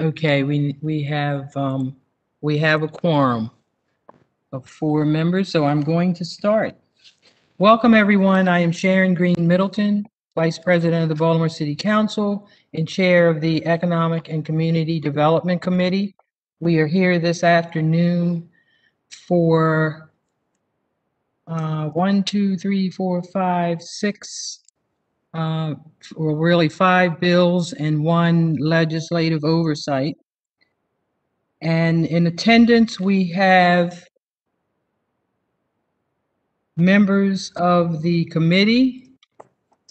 Okay, we, we have, um, we have a quorum of four members, so I'm going to start. Welcome, everyone. I am Sharon Green Middleton, Vice President of the Baltimore City Council and Chair of the Economic and Community Development Committee. We are here this afternoon for uh, one, two, three, four, five, six, uh, or really five bills and one legislative oversight. And in attendance, we have members of the committee.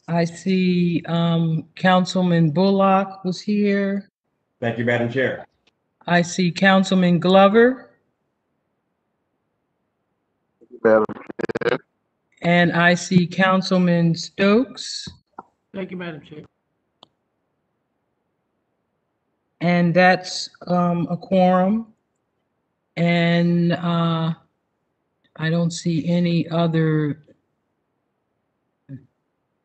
I see um, Councilman Bullock was here. Thank you, Madam Chair. I see Councilman Glover, Madam Chair. and I see Councilman Stokes. Thank you, Madam Chair. And that's um, a quorum. And uh, I don't see any other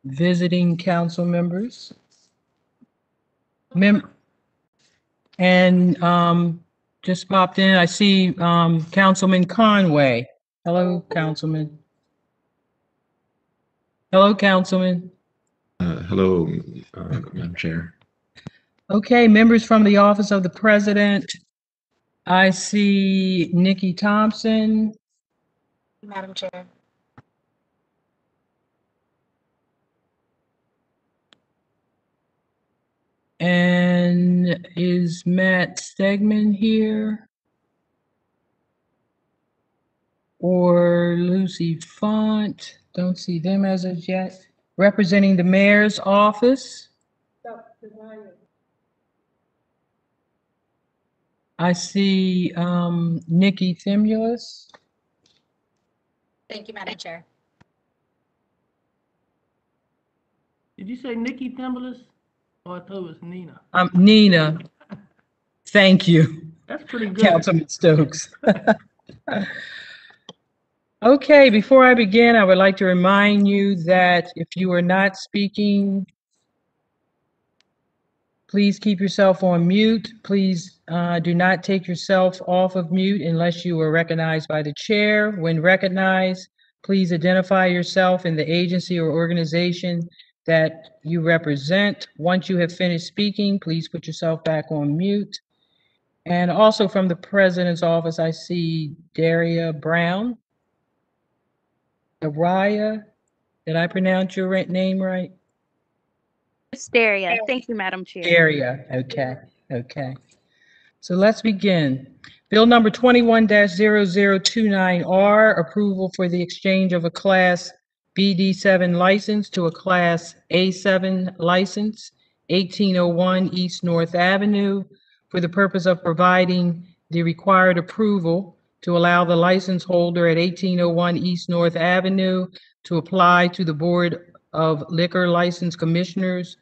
visiting council members. Mem- and um, just popped in, I see um, Councilman Conway. Hello, Councilman. Hello, Councilman. Uh, Hello, uh, Madam Chair. Okay, members from the Office of the President. I see Nikki Thompson, Madam Chair. and is Matt Stegman here? Or Lucy Font? Don't see them as of yet. Representing the mayor's office? I see um, Nikki Themelis. Thank you, Madam Chair. Did you say Nikki Timberless? Or I thought it was Nina. Um, Nina. Thank you. That's pretty good. Councilman Stokes. Okay, before I begin, I would like to remind you that if you are not speaking, please keep yourself on mute. Please uh, do not take yourself off of mute unless you are recognized by the chair. When recognized, please identify yourself and the agency or organization that you represent. Once you have finished speaking, please put yourself back on mute. And also from the president's office, I see Daria Brown. Araya, did I pronounce your right- name right? Hysteria. Thank you, Madam Chair. Daria, okay, okay. So let's begin. Bill number twenty-one 29 R, approval for the exchange of a Class BD seven license to a Class A seven license, eighteen oh one East North Avenue, for the purpose of providing the required approval to allow the license holder at eighteen oh one East North Avenue to apply to the Board of Liquor License Commissioners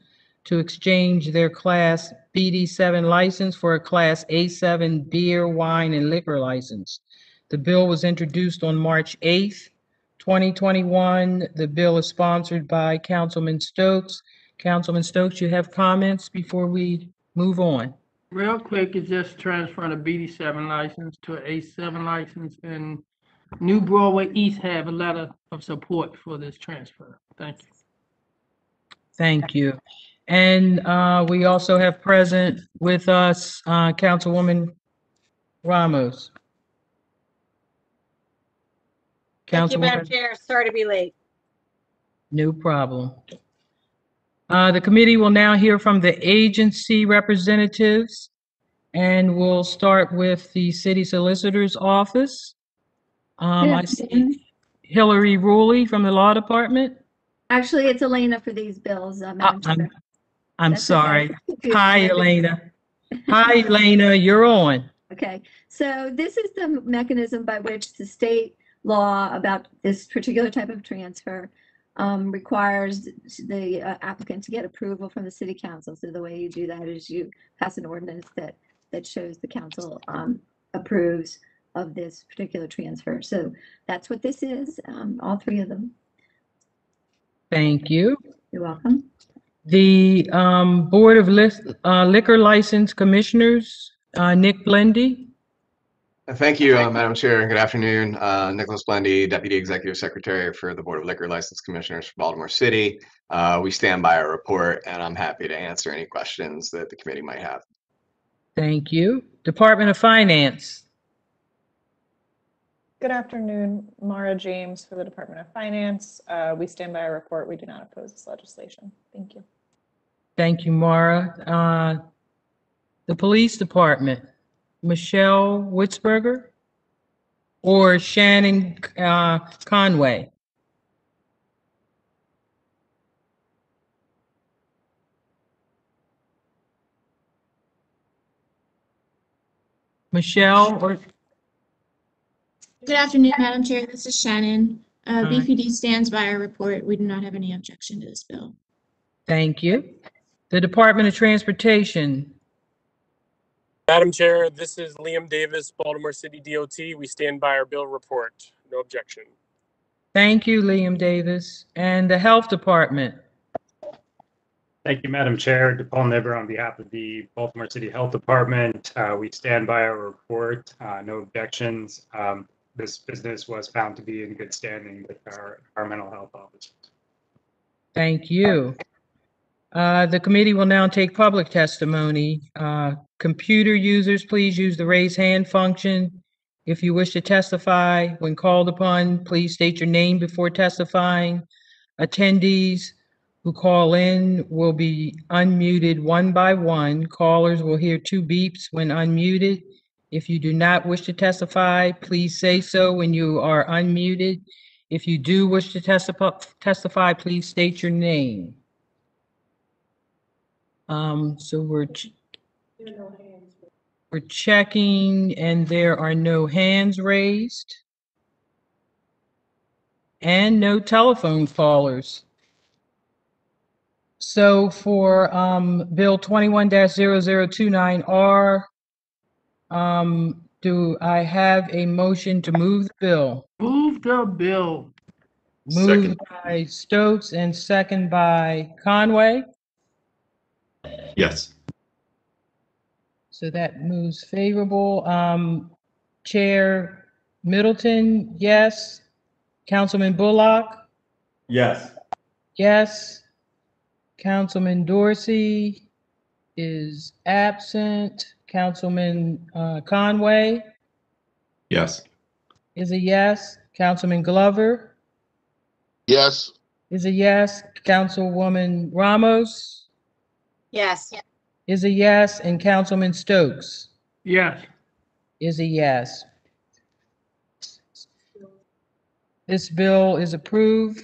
to exchange their Class BD7 license for a Class A7 beer, wine, and liquor license. The bill was introduced on March 8th, 2021. The bill is sponsored by Councilman Stokes. Councilman Stokes, you have comments before we move on? Real quick, it's just transferring a BD seven license to an A seven license and New Broadway East have a letter of support for this transfer. Thank you. Thank you. And uh, we also have present with us uh, Councilwoman Ramos. Thank you, Madam Councilwoman, Chair. Sorry to be late. no problem. Uh, The committee will now hear from the agency representatives, and we'll start with the city solicitor's office. Um, I see Hillary Ruley from the law department. Actually, it's Elena for these bills, uh, Uh, Madam I'm, Chair. I'm That's sorry. okay. Hi, Elena. Hi, Elena, you're on. Okay, so this is the mechanism by which the state law about this particular type of transfer um, requires the uh, applicant to get approval from the city council. So the way you do that is you pass an ordinance that, that shows the council um, approves of this particular transfer. So that's what this is, um, all three of them. Thank you. You're welcome. The um, Board of uh, Liquor License Commissioners, uh, Nick Blendy. Thank you, uh, Madam Chair. And good afternoon. Uh, Nicholas Blendy, Deputy Executive Secretary for the Board of Liquor License Commissioners for Baltimore City. Uh, We stand by our report, and I'm happy to answer any questions that the committee might have. Thank you. Department of Finance. Good afternoon, Mara James for the Department of Finance. Uh, We stand by our report. We do not oppose this legislation. Thank you. Thank you, Mara. Uh, The Police Department, Michelle Witzberger or Shannon uh, Conway? Michelle or, Good afternoon, Madam Chair. This is Shannon. Uh. BPD stands by our report. We do not have any objection to this bill. thank you. The Department of Transportation, Madam Chair, this is Liam Davis, Baltimore City DOT. We stand by our bill report. No objection. thank you, Liam Davis. And the Health Department, Thank you, Madam Chair. DePaul Niver on behalf of the Baltimore City Health Department. Uh, We stand by our report, uh, no objections. Um, This business was found to be in good standing with our our mental health office. Thank you. Uh, The committee will now take public testimony. Uh, Computer users, please use the raise hand function. If you wish to testify, when called upon, please state your name before testifying. Attendees who call in will be unmuted one by one. Callers will hear two beeps when unmuted. If you do not wish to testify, please say so when you are unmuted. If you do wish to testify, testify, please state your name. Um, so we're, ch- we're checking and there are no hands raised. And no telephone callers. So for, um, Bill twenty-one 29 R, um, do I have a motion to move the bill? Move the bill. Moved by Stokes and second by Conway. Yes. So that moves favorable. Um, Chair Middleton, yes. Councilman Bullock, Yes. yes. Councilman Dorsey is absent. Councilman uh, Conway Yes. is a yes. Councilman Glover Yes. is a yes. Councilwoman Ramos Yes. is a yes. And Councilman Stokes Yes. is a yes. This bill is approved,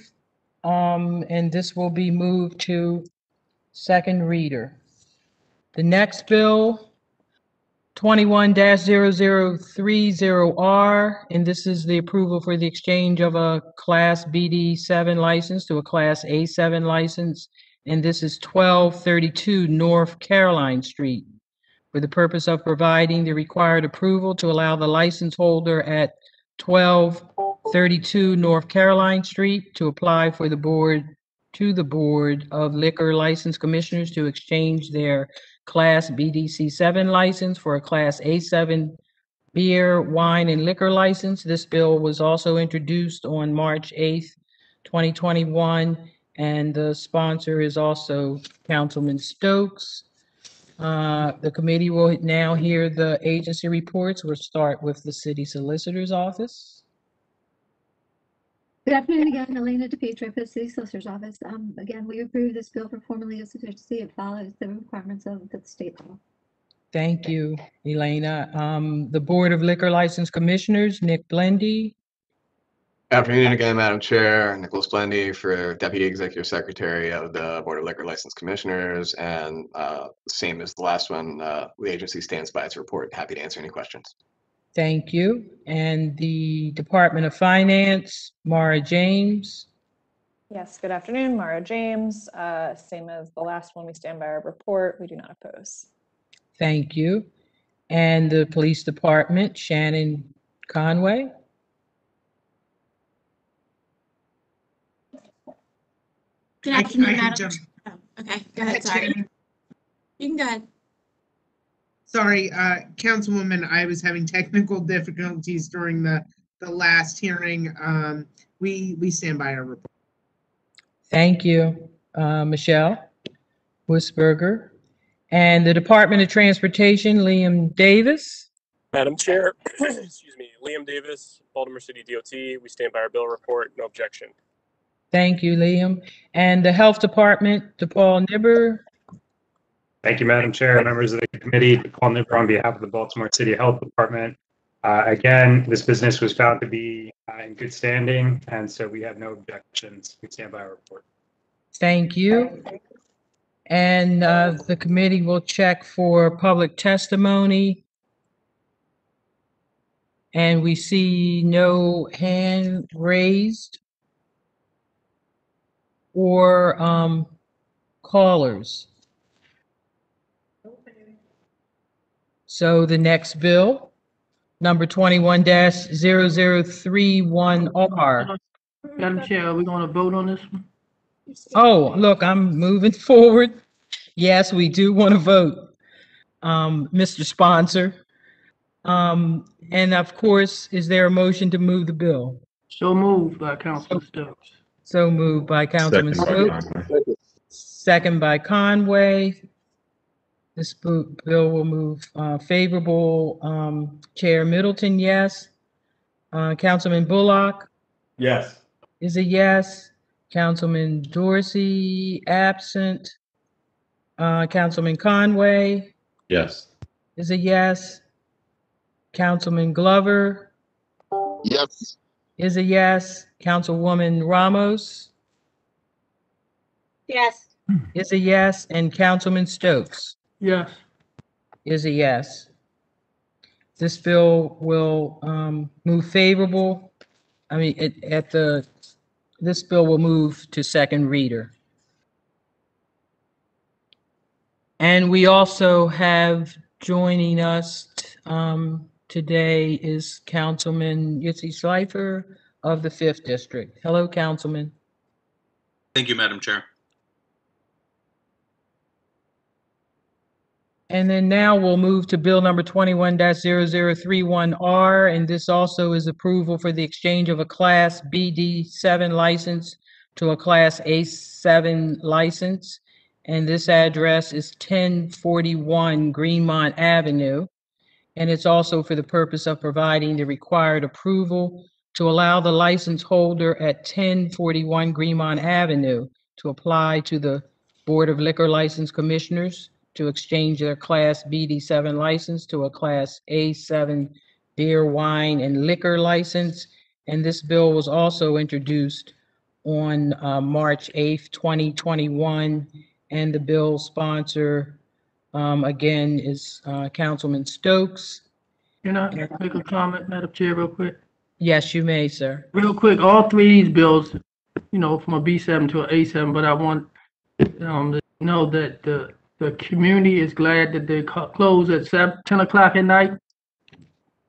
um, and this will be moved to second reader. The next bill, twenty-one 30 R, and this is the approval for the exchange of a Class BD seven license to a Class A seven license, and this is twelve thirty-two North Caroline Street for the purpose of providing the required approval to allow the license holder at 1232 North Caroline Street to apply for the board, to the Board of Liquor License Commissioners to exchange their Class BDC 7 license for a Class A7 beer, wine, and liquor license. This bill was also introduced on March 8th, 2021, and the sponsor is also Councilman Stokes. Uh, The committee will now hear the agency reports. We'll start with the city solicitor's office. Good afternoon again, Elena DiPietro, for the City Solicitor's Office. Um, again, we approve this bill for formal legal sufficiency. It follows the requirements of the state law. Thank you, Elena. Um, The Board of Liquor License Commissioners, Nick Blendy. Afternoon again, Madam Chair. Nicholas Blendy for Deputy Executive Secretary of the Board of Liquor License Commissioners. And uh, same as the last one, uh, the agency stands by its report. Happy to answer any questions. Thank you. And the Department of Finance, Mara James. Yes, good afternoon, Mara James. Uh, Same as the last one, we stand by our report. We do not oppose. Thank you. And the Police Department, Shannon Conway. Good afternoon, Madam. Oh, Okay, go ahead, sorry. You can go ahead. Sorry, uh, Councilwoman, I was having technical difficulties during the, the last hearing. Um, we, we stand by our report. Thank you, uh, Michelle Wussberger. And the Department of Transportation, Liam Davis. Madam Chair, excuse me, Liam Davis, Baltimore City DOT. We stand by our bill report. No objection. Thank you, Liam. And the Health Department, DePaul Nibber. Thank you, Madam Chair, members of the committee, Paul Nibber on behalf of the Baltimore City Health Department. Uh, Again, this business was found to be uh, in good standing, and so we have no objections. We stand by our report. Thank you. And uh, the committee will check for public testimony. And we see no hand raised or um, callers. So the next bill, number 21-0031R. Madam Chair, are we going to vote on this one? Oh, look, I'm moving forward. Yes, we do want to vote, um, Mr. Sponsor. Um, and of course, is there a motion to move the bill? So moved by Councilman Stokes. So moved by Councilman Second by Stokes, Conway. second by Conway. This bo- bill will move uh, favorable. Um, Chair Middleton, yes. Uh, Councilman Bullock Yes. is a yes. Councilman Dorsey, absent. Uh, Councilman Conway Yes. is a yes. Councilman Glover Yes. Is a yes. Councilwoman Ramos Yes. is a yes, and Councilman Stokes Yes. is a yes. This bill will um, move favorable. I mean, it- at the, this bill will move to second reader. And we also have joining us um, today is Councilman Yitzy Schleifer of the Fifth District. Hello, Councilman. Thank you, Madam Chair. And then now we'll move to Bill number 21-0031R, and this also is approval for the exchange of a Class BD7 license to a Class A7 license. And this address is 1041 Greenmount Avenue. And it's also for the purpose of providing the required approval to allow the license holder at 1041 Greenmount Avenue to apply to the Board of Liquor License Commissioners to exchange their Class BD7 license to a Class A7 beer, wine, and liquor license. And this bill was also introduced on uh, March 8th, 2021. And the bill sponsor, um, again, is uh, Councilman Stokes. Can I make a comment, Madam Chair, real quick? Yes, you may, sir. Real quick, all three of these bills, you know, from a B seven to an A seven, but I want um to know that the the community is glad that they co- close at seven, ten o'clock at night.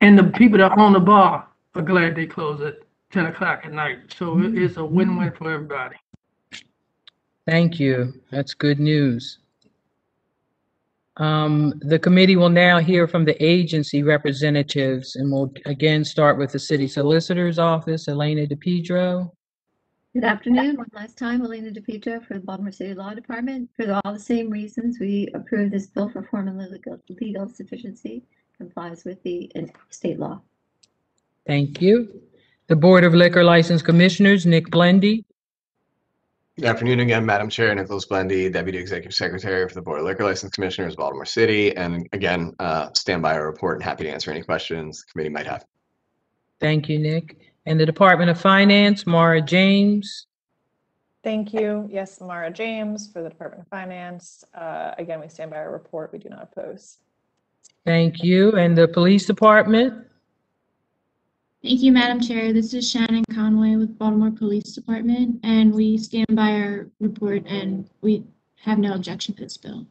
And the people that own the bar are glad they close at ten o'clock at night. So it- it's a win-win for everybody. Thank you. That's good news. Um, The committee will now hear from the agency representatives, and we'll again start with the city solicitor's office, Elena DiPietro. Good afternoon. One last time, Elena DiPietro for the Baltimore City Law Department. For all the same reasons, we approve this bill for form and legal, legal sufficiency complies with the state law. Thank you. The Board of Liquor License Commissioners, Nick Blendy. Good afternoon again, Madam Chair. Nicholas Blendy, Deputy Executive Secretary for the Board of Liquor License Commissioners, Baltimore City. And again, uh, stand by our report and happy to answer any questions the committee might have. Thank you, Nick. And the Department of Finance, Mara James. Thank you. Yes, Mara James for the Department of Finance. Uh, Again, we stand by our report. We do not oppose. Thank you. And the Police Department, Thank you, Madam Chair. This is Shannon Conway with Baltimore Police Department, and we stand by our report and we have no objection to this bill.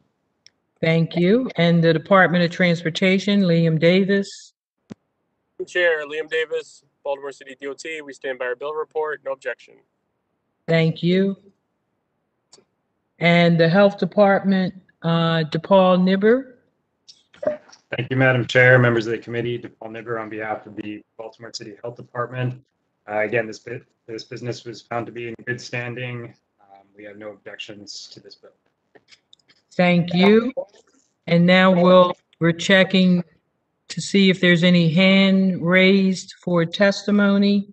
thank you. And the Department of Transportation, Liam Davis. Madam Chair, Liam Davis, Baltimore City DOT. We stand by our bill report. No objection. Thank you. And the Health Department, uh, DePaul Nibber. Thank you, Madam Chair, members of the committee, DePaul Nibber on behalf of the Baltimore City Health Department. Uh, Again, this bit, this business was found to be in good standing. Um, We have no objections to this bill. Thank you. And now we'll, we're checking to see if there's any hand raised for testimony.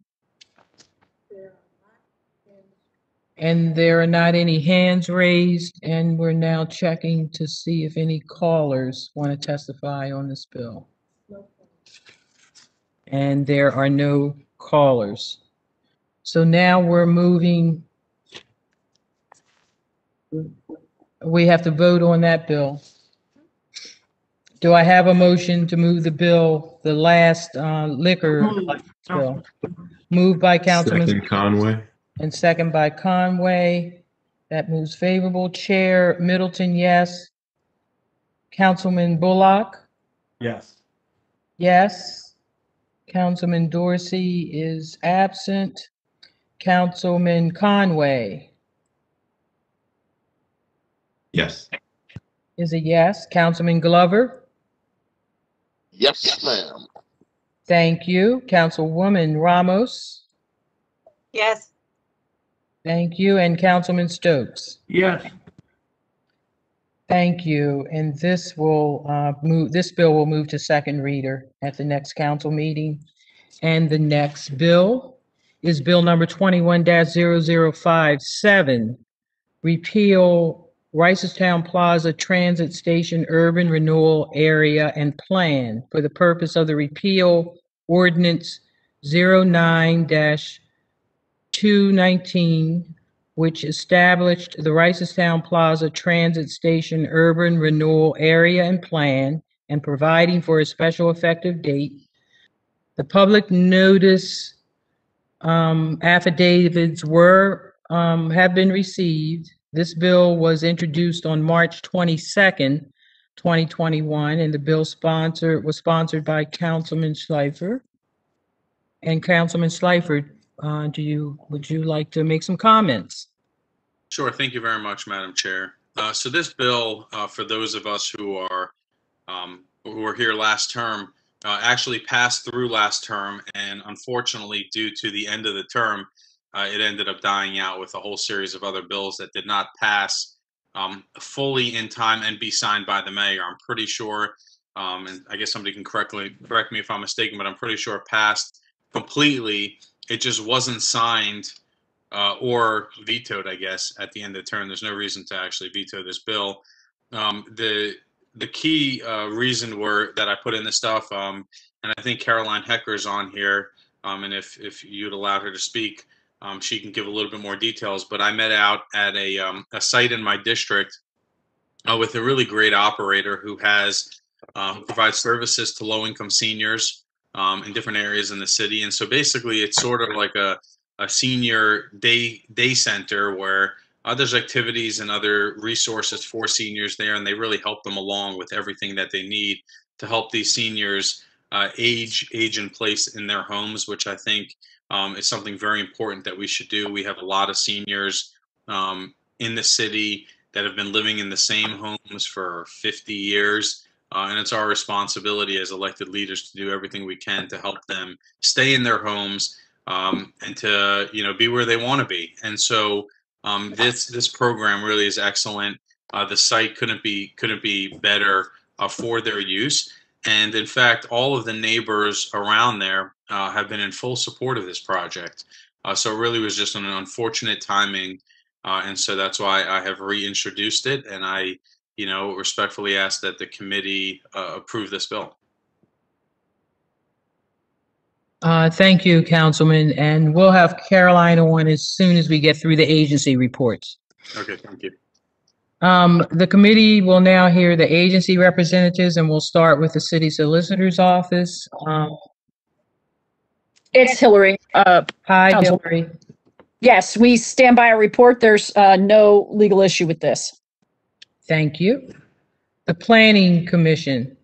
And there are not any hands raised, and we're now checking to see if any callers want to testify on this bill. And there are no callers. So now we're moving. We have to vote on that bill. Do I have a motion to move the bill, the last uh, liquor license bill? Moved by Councilman Second Conway. And second by Conway. That moves favorable. Chair Middleton, yes. Councilman Bullock? Yes. Yes. Councilman Dorsey is absent. Councilman Conway Yes. is a yes. Councilman Glover? Yes, ma'am. Thank you. Councilwoman Ramos? Yes. Thank you. And Councilman Stokes? Yes. Thank you. And this will uh, move, this bill will move to second reader at the next council meeting. And the next bill is Bill number 21-0057, repeal Reisterstown Plaza Transit Station Urban Renewal Area and Plan for the purpose of the repeal ordinance 09-219 which established the Reisterstown Plaza Transit Station Urban Renewal Area and Plan and providing for a special effective date. The public notice um, affidavits were, um, have been received. This bill was introduced on March 22nd, 2021, and the bill sponsor, was sponsored by Councilman Schleifer. And Councilman Schleifer, uh, do you, would you like to make some comments? Sure. Thank you very much, Madam Chair. Uh, so this bill, uh, for those of us who are um, who were here last term, uh, actually passed through last term, and unfortunately, due to the end of the term, uh, it ended up dying out with a whole series of other bills that did not pass um, fully in time and be signed by the mayor. I'm pretty sure, um, and I guess somebody can correctly correct me if I'm mistaken, but I'm pretty sure it passed completely. It just wasn't signed uh, or vetoed, I guess, at the end of the term. There's no reason to actually veto this bill. Um, the the key uh, reason were that I put in the stuff, um, and I think Caroline Hecker's on here, um, and if if you'd allow her to speak, um, she can give a little bit more details. But I met out at a um, a site in my district uh, with a really great operator who has uh, provides services to low income seniors um, in different areas in the city. And so basically, it's sort of like a a senior day day center where uh, there's activities and other resources for seniors there, and they really help them along with everything that they need to help these seniors uh, age age in place in their homes, which I think um, is something very important that we should do. We have a lot of seniors um, in the city that have been living in the same homes for 50 years. Uh, and it's our responsibility as elected leaders to do everything we can to help them stay in their homes um, and to you know be where they want to be. And so um, this this program really is excellent. Uh, the site couldn't be couldn't be better uh, for their use. And in fact, all of the neighbors around there uh, have been in full support of this project. Uh, so it really was just an unfortunate timing, uh, and so that's why I have reintroduced it. And I, you know, respectfully ask that the committee uh, approve this bill. Uh, Thank you, Councilman, and we'll have Caroline on as soon as we get through the agency reports. Okay, thank you. Um, The committee will now hear the agency representatives, and we'll start with the city solicitor's office. Um, It's Hillary. Uh, Hi, Council- Hillary. Yes, we stand by our report. There's uh, no legal issue with this. Thank you. The Planning Commission.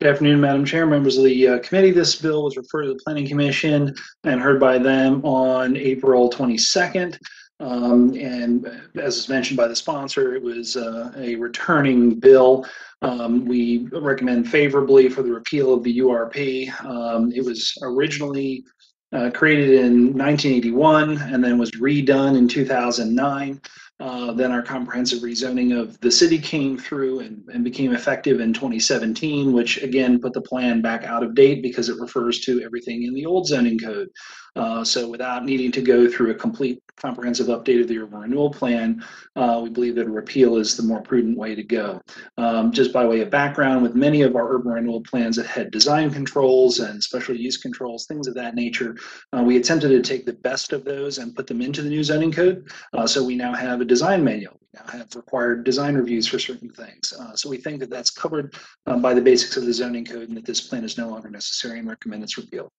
Good afternoon, Madam Chair, members of the uh, committee. This bill was referred to the Planning Commission and heard by them on April 22nd. Um, and as is mentioned by the sponsor, it was uh, a returning bill. Um, we recommend favorably for the repeal of the URP. Um, it was originally uh, created in 1981 and then was redone in 2009. Uh, then our comprehensive rezoning of the city came through and, and became effective in 2017, which again put the plan back out of date because it refers to everything in the old zoning code. Uh, so without needing to go through a complete comprehensive update of the urban renewal plan, uh, we believe that a repeal is the more prudent way to go. Um, just by way of background, with many of our urban renewal plans that had design controls and special use controls, things of that nature, uh, we attempted to take the best of those and put them into the new zoning code. Uh, so we now have a design manual. We now have required design reviews for certain things. Uh, so we think that that's covered uh, by the basics of the zoning code and that this plan is no longer necessary and recommend its repeal.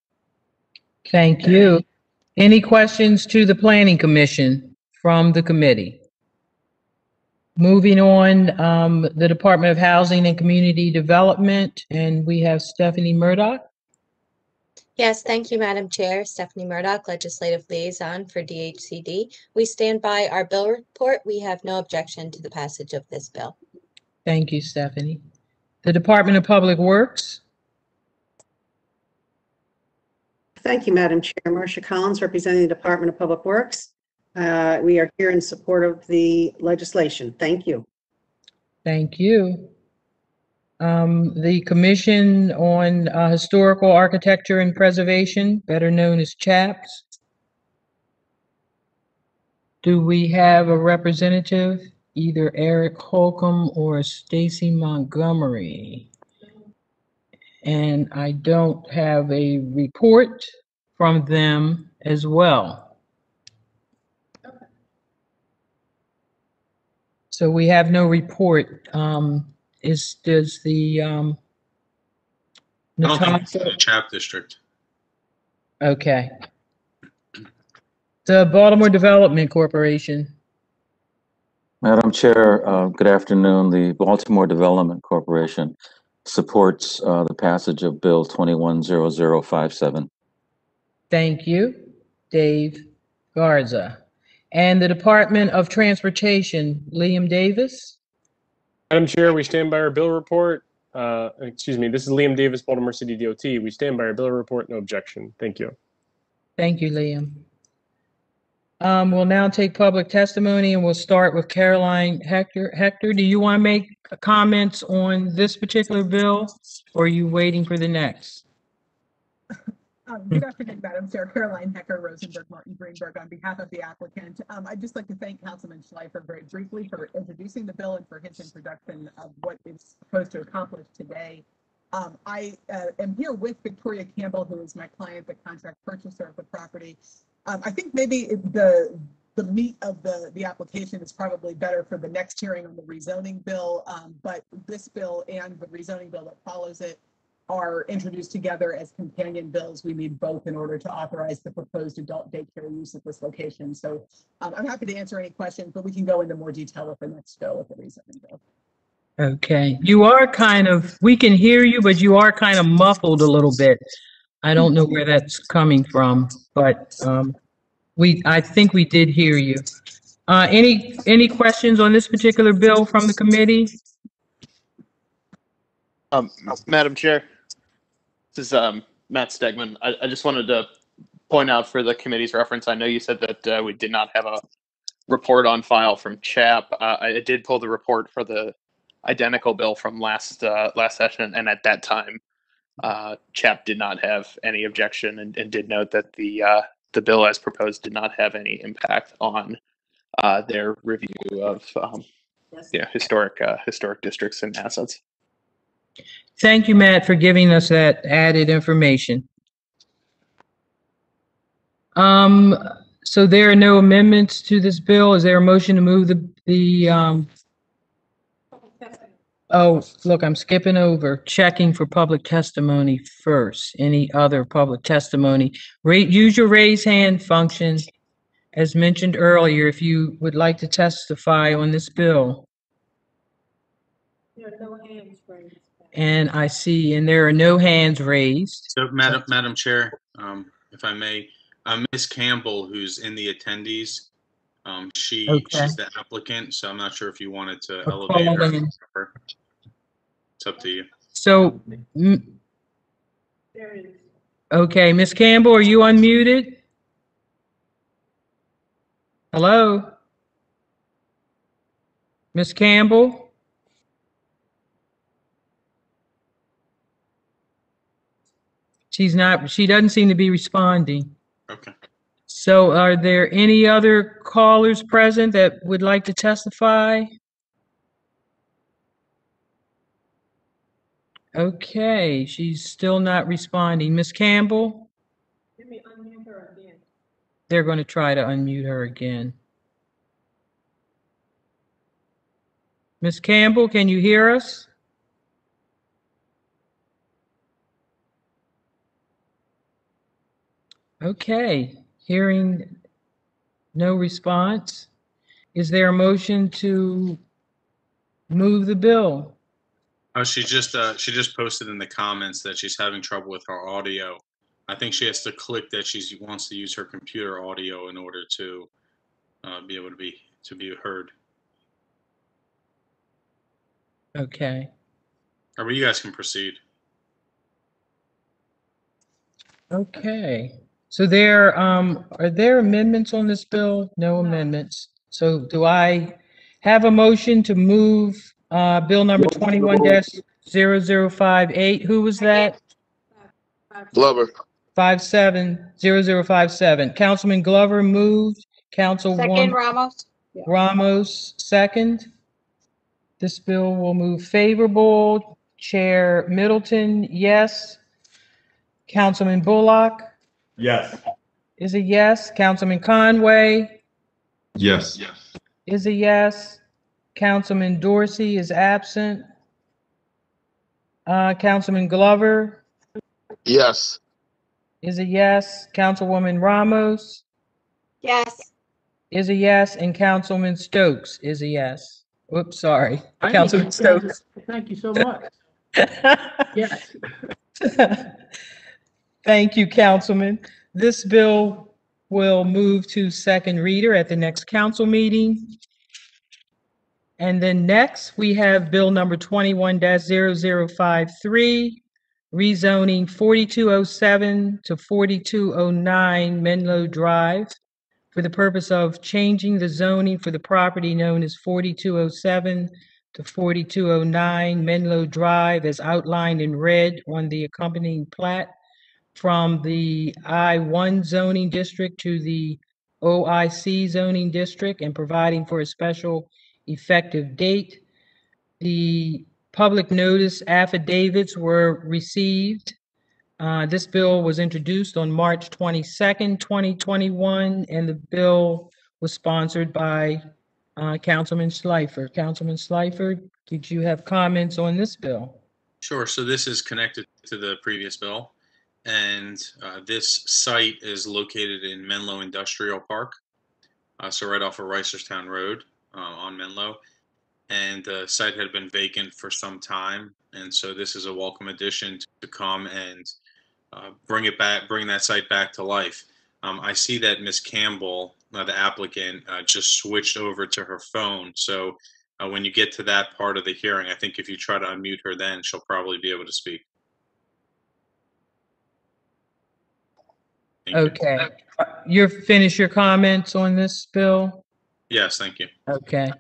Thank you. Any questions to the Planning Commission from the committee? Moving on, um, the Department of Housing and Community Development, and we have Stephanie Murdoch. Yes, thank you, Madam Chair. Stephanie Murdoch, Legislative Liaison for DHCD. We stand by our bill report. We have no objection to the passage of this bill. Thank you, Stephanie. The Department of Public Works, Thank you, Madam Chair. Marcia Collins, representing the Department of Public Works. Uh, We are here in support of the legislation. Thank you. thank you. Um, the Commission on uh, Historical Architecture and Preservation, better known as CHAPS. Do we have a representative, either Eric Holcomb or Stacy Montgomery? And I don't have a report from them as well. So we have no report. Um, is, does the, um, I don't think it's in Natasha, the CHAP district. okay. The Baltimore Development Corporation, Madam Chair, uh, good afternoon. The Baltimore Development Corporation supports uh, the passage of Bill 210057. thank you. Dave Garza. And the Department of Transportation, Liam Davis? Madam Chair, we stand by our bill report. Uh, excuse me, this is Liam Davis, Baltimore City DOT. We stand by our bill report, no objection. Thank you. Thank you, Liam. Um, we'll now take public testimony and we'll start with Caroline Hector. Hector, do you want to make comments on this particular bill or are you waiting for the next? Um, Good afternoon, Madam Chair. Caroline Hecker, Rosenberg, Martin Greenberg, on behalf of the applicant. Um, I'd just like to thank Councilman Schleifer very briefly for introducing the bill and for his introduction of what it's supposed to accomplish today. Um, I uh, am here with Victoria Campbell, who is my client, the contract purchaser of the property. Um, I think maybe the, the meat of the, the application is probably better for the next hearing on the rezoning bill. Um, but this bill and the rezoning bill that follows it are introduced together as companion bills. We need both in order to authorize the proposed adult daycare use at this location. So um, I'm happy to answer any questions, but we can go into more detail with the next bill, with the rezoning bill. Okay, you are kind of, we can hear you, but you are kind of muffled a little bit. I don't know where that's coming from, but um, we, I think we did hear you. Uh, Any, any questions on this particular bill from the committee? Um, Madam Chair, this is um, Matt Stegman. I, I just wanted to point out for the committee's reference, I know you said that uh, we did not have a report on file from CHAP. Uh, I did pull the report for the identical bill from last uh, last session, and at that time, uh, CHAP did not have any objection and, and did note that the uh, the bill as proposed did not have any impact on uh, their review of um, yeah, historic uh, historic districts and assets. Thank you, Matt, for giving us that added information. Um, so there are no amendments to this bill. Is there a motion to move the, the, um, oh, look, I'm skipping over, checking for public testimony first. Any other public testimony? Rate, use your raise hand function. As mentioned earlier, if you would like to testify on this bill. And I see, and there are no hands raised. So, Madam, Madam Chair, um, if I may, uh, Ms. Campbell, who's in the attendees, Um, she, Okay. she's the applicant, so I'm not sure if you wanted to Or elevate call her. in. It's up to you. So, okay, Ms. Campbell, are you unmuted? Hello? Ms. Campbell? She's not, she doesn't seem to be responding. Okay. So are there any other callers present that would like to testify? Okay, she's still not responding. Ms. Campbell? Let me unmute her again. They're going to try to unmute her again. Ms. Campbell, can you hear us? Okay, hearing no response. Is there a motion to move the bill? Oh, she just, uh, she just posted in the comments that she's having trouble with her audio. I think she has to click that she wants to use her computer audio in order to, uh, be able to be, to be heard. Okay. Or you guys can proceed. Okay, so there, um, are there amendments on this bill? No amendments. So do I have a motion to move, uh, bill number twenty-one 58 Who was that? Glover. Five seven, zero zero five seven. Councilman Glover moved, Second, Councilwoman Ramos? Ramos, second. This bill will move favorable. Chair Middleton, yes. Councilman Bullock Yes. is a yes. Councilman Conway Yes. Yes. Is a yes. Councilman Dorsey is absent. Uh, Councilman Glover Yes. is a yes. Councilwoman Ramos Yes. is a yes, and Councilman Stokes is a yes. Whoops, sorry. Thank Councilman you. Stokes. Thank you so much. Yes. Thank you, Councilman. This bill will move to second reader at the next council meeting. And then next, we have Bill number twenty-one 53 rezoning forty-two oh seven to forty-two oh nine Menlo Drive for the purpose of changing the zoning for the property known as forty-two oh seven to forty-two oh nine Menlo Drive as outlined in red on the accompanying plat from the I-1 zoning district to the OIC zoning district and providing for a special effective date. The public notice affidavits were received. Uh, This bill was introduced on March 22nd, 2021, and the bill was sponsored by uh, Councilman Schleifer. Councilman Schleifer, did you have comments on this bill? Sure. So this is connected to the previous bill. And uh, this site is located in Menlo Industrial Park. Uh, so right off of Reisterstown Road uh, on Menlo. And the site had been vacant for some time. And so this is a welcome addition to come and uh, bring it back, bring that site back to life. Um, I see that Miss Campbell, uh, the applicant, uh, just switched over to her phone. So uh, when you get to that part of the hearing, I think if you try to unmute her, then she'll probably be able to speak. Thank you. Okay. You're finished your comments on this bill? Yes, thank you. Okay.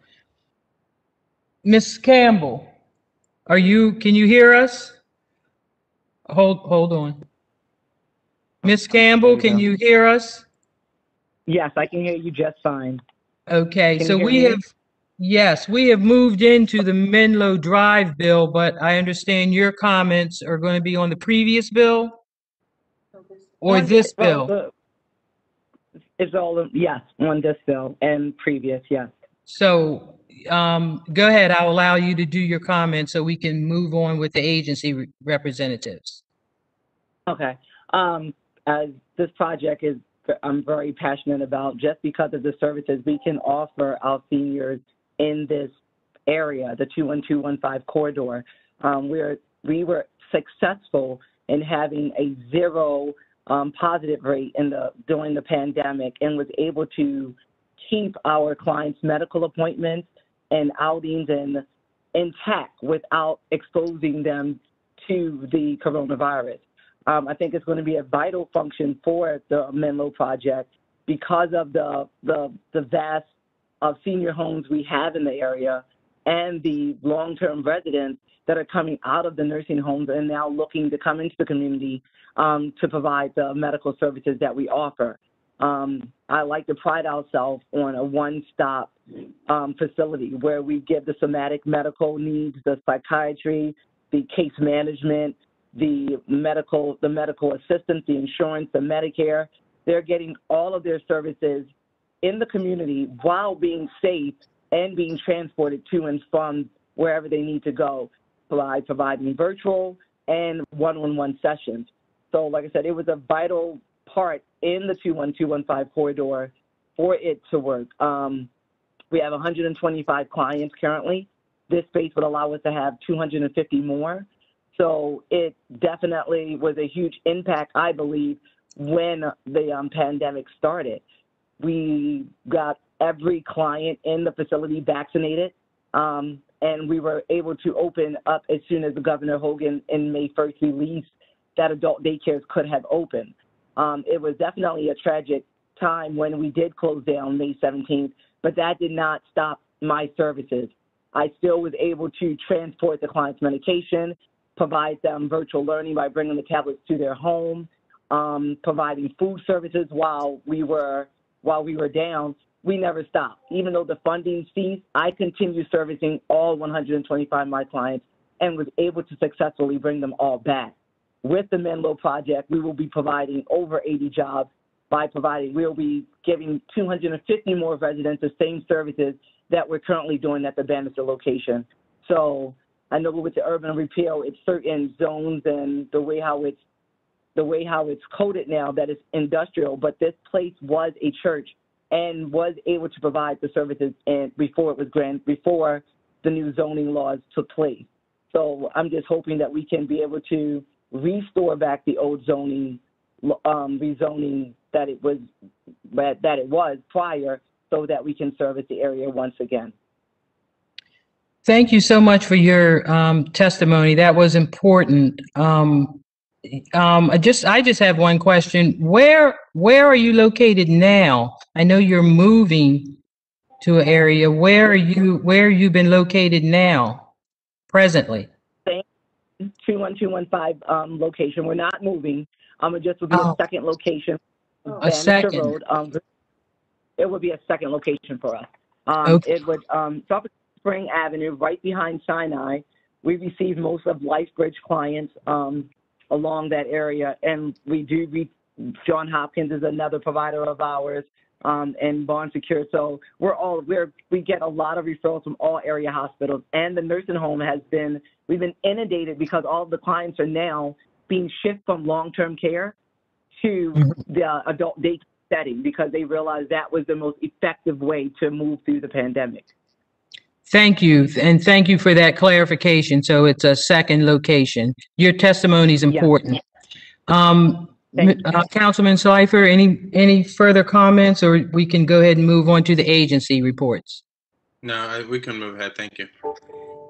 Ms. Campbell, are you, can you hear us? Hold, hold on. Ms. Campbell, can you hear us? Yes, I can hear you just fine. Okay, Can so you hear we me? have, yes, we have moved into the Menlo Drive bill, but I understand your comments are going to be on the previous bill? Or On- this bill? the- It's all, yes, on this bill and previous, yes. So, um, go ahead, I'll allow you to do your comments so we can move on with the agency re- representatives. Okay. Um, as this project is, I'm very passionate about just because of the services we can offer our seniors in this area, the 21215 corridor. Um, we're, we were successful in having a zero um, positive rate in the during the pandemic and was able to keep our clients' medical appointments and outings and intact without exposing them to the coronavirus. Um, I think it's going to be a vital function for the Menlo project because of the the, the vast of senior homes we have in the area and the long-term residents that are coming out of the nursing homes and now looking to come into the community um, to provide the medical services that we offer. Um, I like to pride ourselves on a one-stop um, facility where we give the somatic medical needs, the psychiatry, the case management, the medical, the medical assistance, the insurance, the Medicare. They're getting all of their services in the community while being safe and being transported to and from wherever they need to go by providing virtual and one-on-one sessions. So like I said, it was a vital part in the 21215 corridor for it to work. Um, we have 125 clients currently. This space would allow us to have 250 more. So it definitely was a huge impact, I believe, when the um, pandemic started. We got every client in the facility vaccinated, um, and we were able to open up as soon as the Governor Hogan in May 1st released that adult daycares could have opened. Um, it was definitely a tragic time when we did close down May 17th, but that did not stop my services. I still was able to transport the client's medication, provide them virtual learning by bringing the tablets to their home, um, providing food services while we were while we were down. We never stopped. Even though the funding ceased, I continued servicing all 125 of my clients and was able to successfully bring them all back. With the Menlo project, we will be providing over 80 jobs by providing, we'll be giving 250 more residents the same services that we're currently doing at the Bannister location. So I know with the urban repeal, it's certain zones and the way how it's the way how it's coded now that it's industrial, but this place was a church and was able to provide the services and before it was grand before the new zoning laws took place. So I'm just hoping that we can be able to restore back the old zoning, um, rezoning that it was that, it was prior, so that we can service the area once again. Thank you so much for your um, testimony. That was important. Um, um, I just I just have one question. Where where are you located now? I know you're moving to an area. Where are you where you been located now, presently? Same 21215 um, location. We're not moving. Um, it just would be Oh. a second location. A Bannister second. Road. Um, it would be a second location for us. Um, Okay. It would, um, off Spring Avenue, right behind Sinai. We receive most of LifeBridge clients, um, along that area. And we do, re- John Hopkins is another provider of ours, um, and Bon Secours. So we're all, we're, we get a lot of referrals from all area hospitals. And the nursing home has been, we've been inundated because all the clients are now being shifted from long-term care to the adult day setting because they realized that was the most effective way to move through the pandemic. Thank you, and thank you for that clarification. So it's a second location. Your testimony is important. Um, uh, Councilman Schleifer, any, any further comments, or we can go ahead and move on to the agency reports? No, I- we can move ahead. Thank you.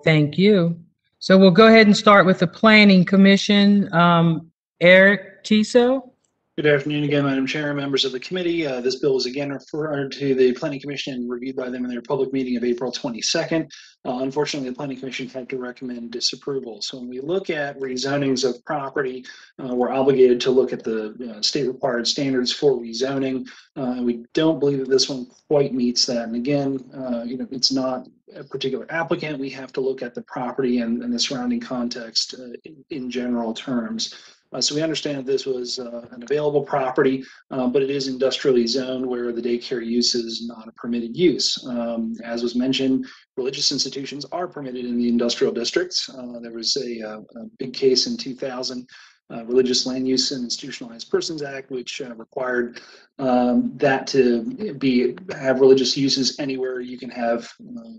Thank you. So we'll go ahead and start with the Planning Commission. Um, Eric Tiso? Good afternoon again, Madam Chair, members of the committee. Uh, This bill is again referred to the Planning Commission and reviewed by them in their public meeting of April 22nd. Uh, Unfortunately, the Planning Commission had to recommend disapproval. So when we look at rezonings of property, uh, we're obligated to look at the uh, state required standards for rezoning. Uh, and We don't believe that this one quite meets that. And again, uh, you know, it's not a particular applicant. We have to look at the property and and the surrounding context uh, in- in general terms. Uh, So we understand this was uh, an available property, uh, but it is industrially zoned where the daycare use is not a permitted use. Um, As was mentioned, religious institutions are permitted in the industrial districts. Uh, There was a uh, a big case in 2000, uh, Religious Land Use and Institutionalized Persons Act, which uh, required um, that to be, have religious uses anywhere you can have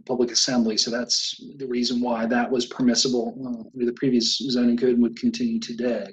public assembly. So that's the reason why that was permissible the previous zoning code would continue today.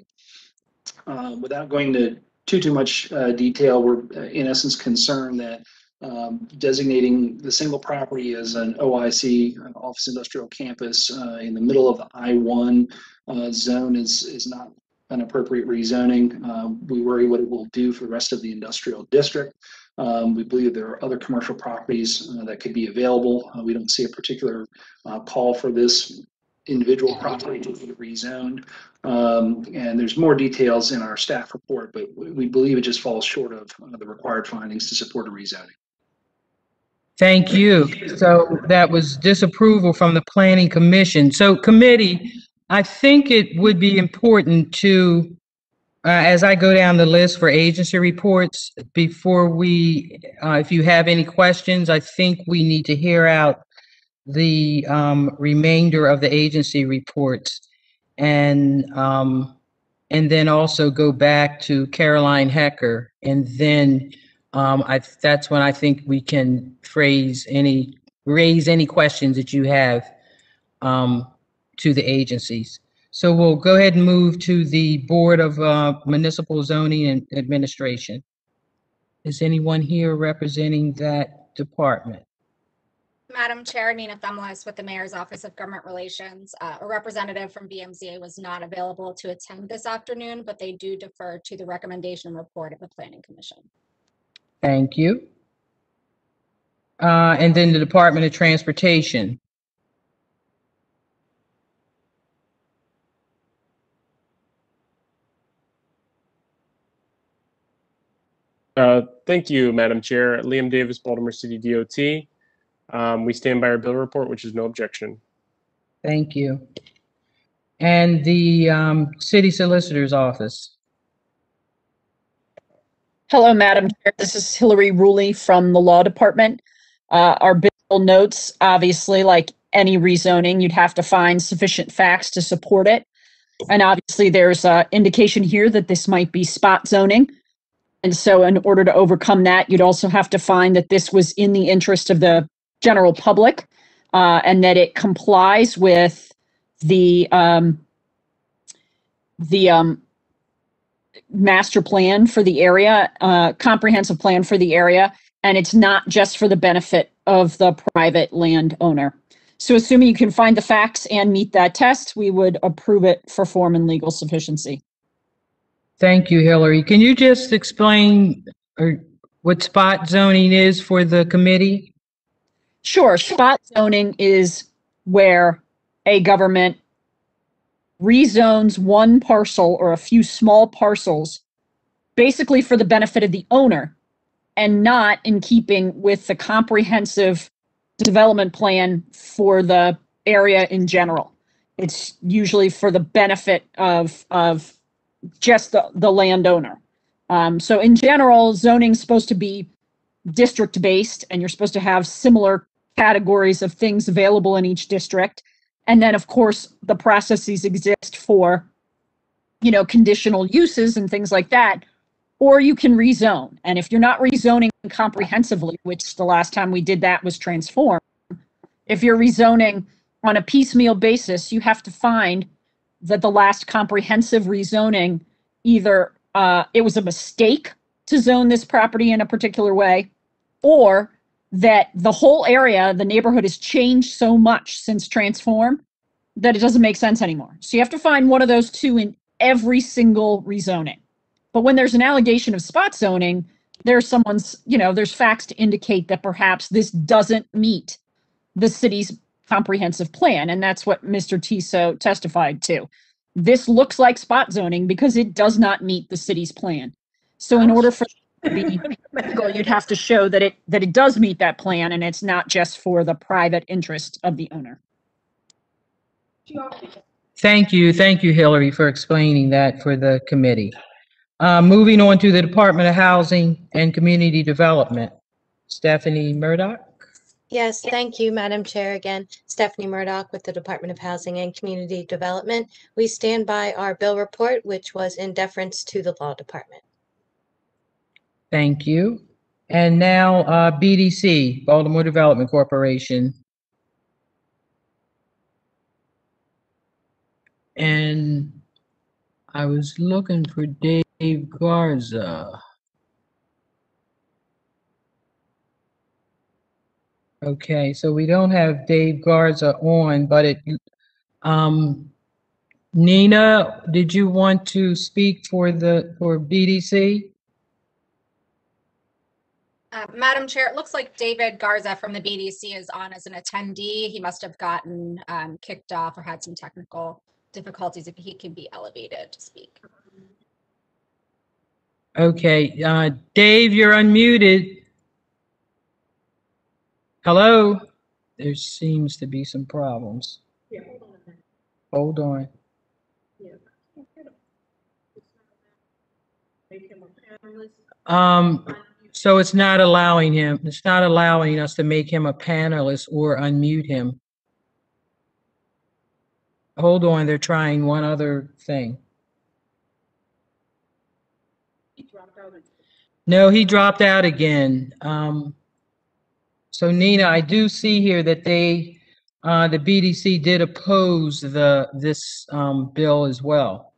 Uh, Without going to too, too much uh, detail, we're uh, in essence concerned that um, designating the single property as an OIC, an office industrial campus, uh, in the middle of the I-1 uh, zone is, is not an appropriate rezoning. Uh, We worry what it will do for the rest of the industrial district. Um, We believe there are other commercial properties uh, that could be available. Uh, We don't see a particular uh, call for this individual property to be rezoned. Um, And there's more details in our staff report, but we we believe it just falls short of uh, the required findings to support a rezoning. Thank you. So that was disapproval from the planning commission. So committee, I think it would be important to, uh, as I go down the list for agency reports, before we, uh, if you have any questions, I think we need to hear out the, um, remainder of the agency reports. And, um, and then also go back to Caroline Hecker and then um, I, that's when I think we can phrase any, raise any questions that you have um, to the agencies. So we'll go ahead and move to the Board of uh, Municipal Zoning and Administration. Is anyone here representing that department? Madam Chair, Nina Themelis with the Mayor's Office of Government Relations. Uh, A representative from BMZA was not available to attend this afternoon, but they do defer to the recommendation report of the Planning Commission. Thank you. Uh, And then the Department of Transportation. Uh, Thank you, Madam Chair. Liam Davis, Baltimore City DOT. Um, We stand by our bill report, which is no objection. Thank you. And the um, City Solicitor's Office. Hello, Madam Chair. This is Hillary Ruley from the Law Department. Uh, Our bill notes, obviously, like any rezoning, you'd have to find sufficient facts to support it. And obviously, there's uh indication here that this might be spot zoning. And so in order to overcome that, you'd also have to find that this was in the interest of the general public uh, and that it complies with the um, the um, master plan for the area, uh, comprehensive plan for the area, and it's not just for the benefit of the private landowner. So assuming you can find the facts and meet that test, we would approve it for form and legal sufficiency. Thank you, Hillary. Can you just explain or what spot zoning is for the committee? Sure, spot zoning is where a government rezones one parcel or a few small parcels basically for the benefit of the owner and not in keeping with the comprehensive development plan for the area in general. It's usually for the benefit of, of just the, the landowner. Um, so in general, zoning's supposed to be district based and you're supposed to have similar categories of things available in each district. And then, of course, the processes exist for, you know, conditional uses and things like that. Or you can rezone. And if you're not rezoning comprehensively, which the last time we did that was transform, if you're rezoning on a piecemeal basis, you have to find that the last comprehensive rezoning either uh, it was a mistake to zone this property in a particular way, or that the whole area, the neighborhood has changed so much since transform that it doesn't make sense anymore. So you have to find one of those two in every single rezoning. But when there's an allegation of spot zoning, there's someone's, you know, there's facts to indicate that perhaps this doesn't meet the city's comprehensive plan. And that's what Mr. Tiso testified to. This looks like spot zoning because it does not meet the city's plan. So in order for be legal, you'd have to show that it, that it does meet that plan and it's not just for the private interest of the owner. Thank you, thank you, Hillary, for explaining that for the committee. Uh, Moving on to the Department of Housing and Community Development. Stephanie Murdoch? Yes, thank you, Madam Chair. Again, Stephanie Murdoch with the Department of Housing and Community Development. We stand by our bill report, which was in deference to the Law Department. Thank you. And now uh, BDC, Baltimore Development Corporation. And I was looking for Dave Garza. Okay, so we don't have Dave Garza on, but it, um, Nina, did you want to speak for the, for BDC? Uh, Madam Chair, it looks like David Garza from the BDC is on as an attendee. He must have gotten um, kicked off or had some technical difficulties if he can be elevated to speak. Okay, uh, Dave, you're unmuted. Hello? There seems to be some problems. Hold on. Um, so it's not allowing him, it's not allowing us to make him a panelist or unmute him. Hold on, they're trying one other thing. No, he dropped out again. Um, so Nina, I do see here that they, uh, the BDC did oppose the, this, um, bill as well.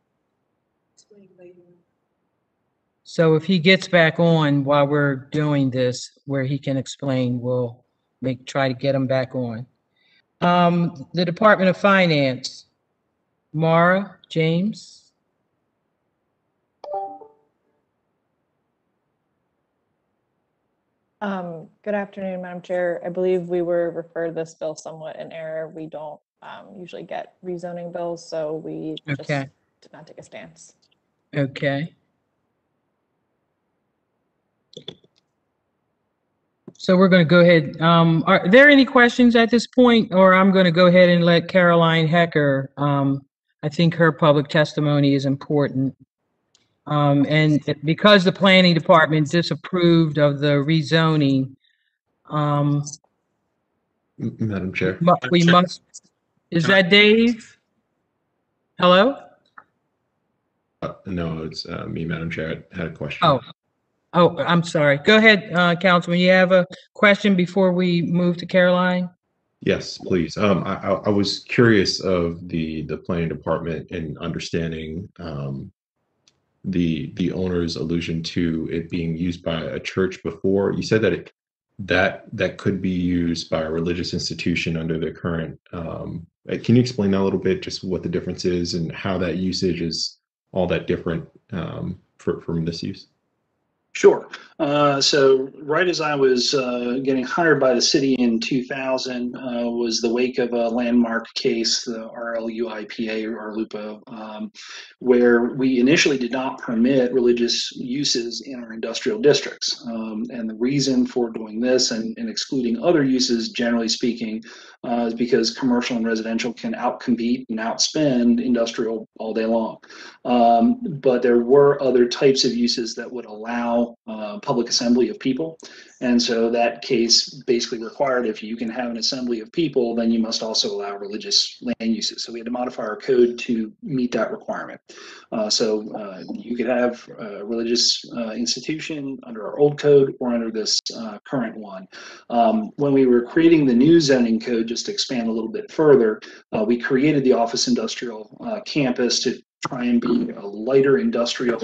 So if he gets back on while we're doing this, where he can explain, we'll make, try to get him back on. Um, the Department of Finance, Mara, James? Um, good afternoon, Madam Chair. I believe we were referred this bill somewhat in error. We don't um, usually get rezoning bills, so we just Okay. did not take a stance. Okay. So we're going to go ahead. Um, are there any questions at this point, or I'm going to go ahead and let Caroline Hecker, um, I think her public testimony is important. Um, and because the planning department disapproved of the rezoning, um, Madam Chair. mu- we must, is that Dave? Hello? Uh, No, it's uh, me, Madam Chair. I had a question. Oh, oh, I'm sorry. Go ahead, uh, Councilman. You have a question before we move to Caroline? Yes, please. Um, I, I, was curious of the, the planning department and understanding, um, the, the owner's allusion to it being used by a church before. You said that it, that, that could be used by a religious institution under the current, um, uh, can you explain that a little bit, just what the difference is and how that usage is all that different, um, for, from this use? Sure. Uh, so right as I was uh, getting hired by the city in 2000 uh, was the wake of a landmark case, the RLUIPA or RLUPA, um, where we initially did not permit religious uses in our industrial districts. Um, and the reason for doing this and, and excluding other uses, generally speaking, uh, is because commercial and residential can outcompete and outspend industrial all day long. Um, but there were other types of uses that would allow uh, public assembly of people. And so that case basically required if you can have an assembly of people, then you must also allow religious land uses. So we had to modify our code to meet that requirement. Uh, so uh, you could have a religious uh, institution under our old code or under this uh, current one. Um, when we were creating the new zoning code, just to expand a little bit further, uh, we created the office industrial uh, campus to try and be a lighter industrial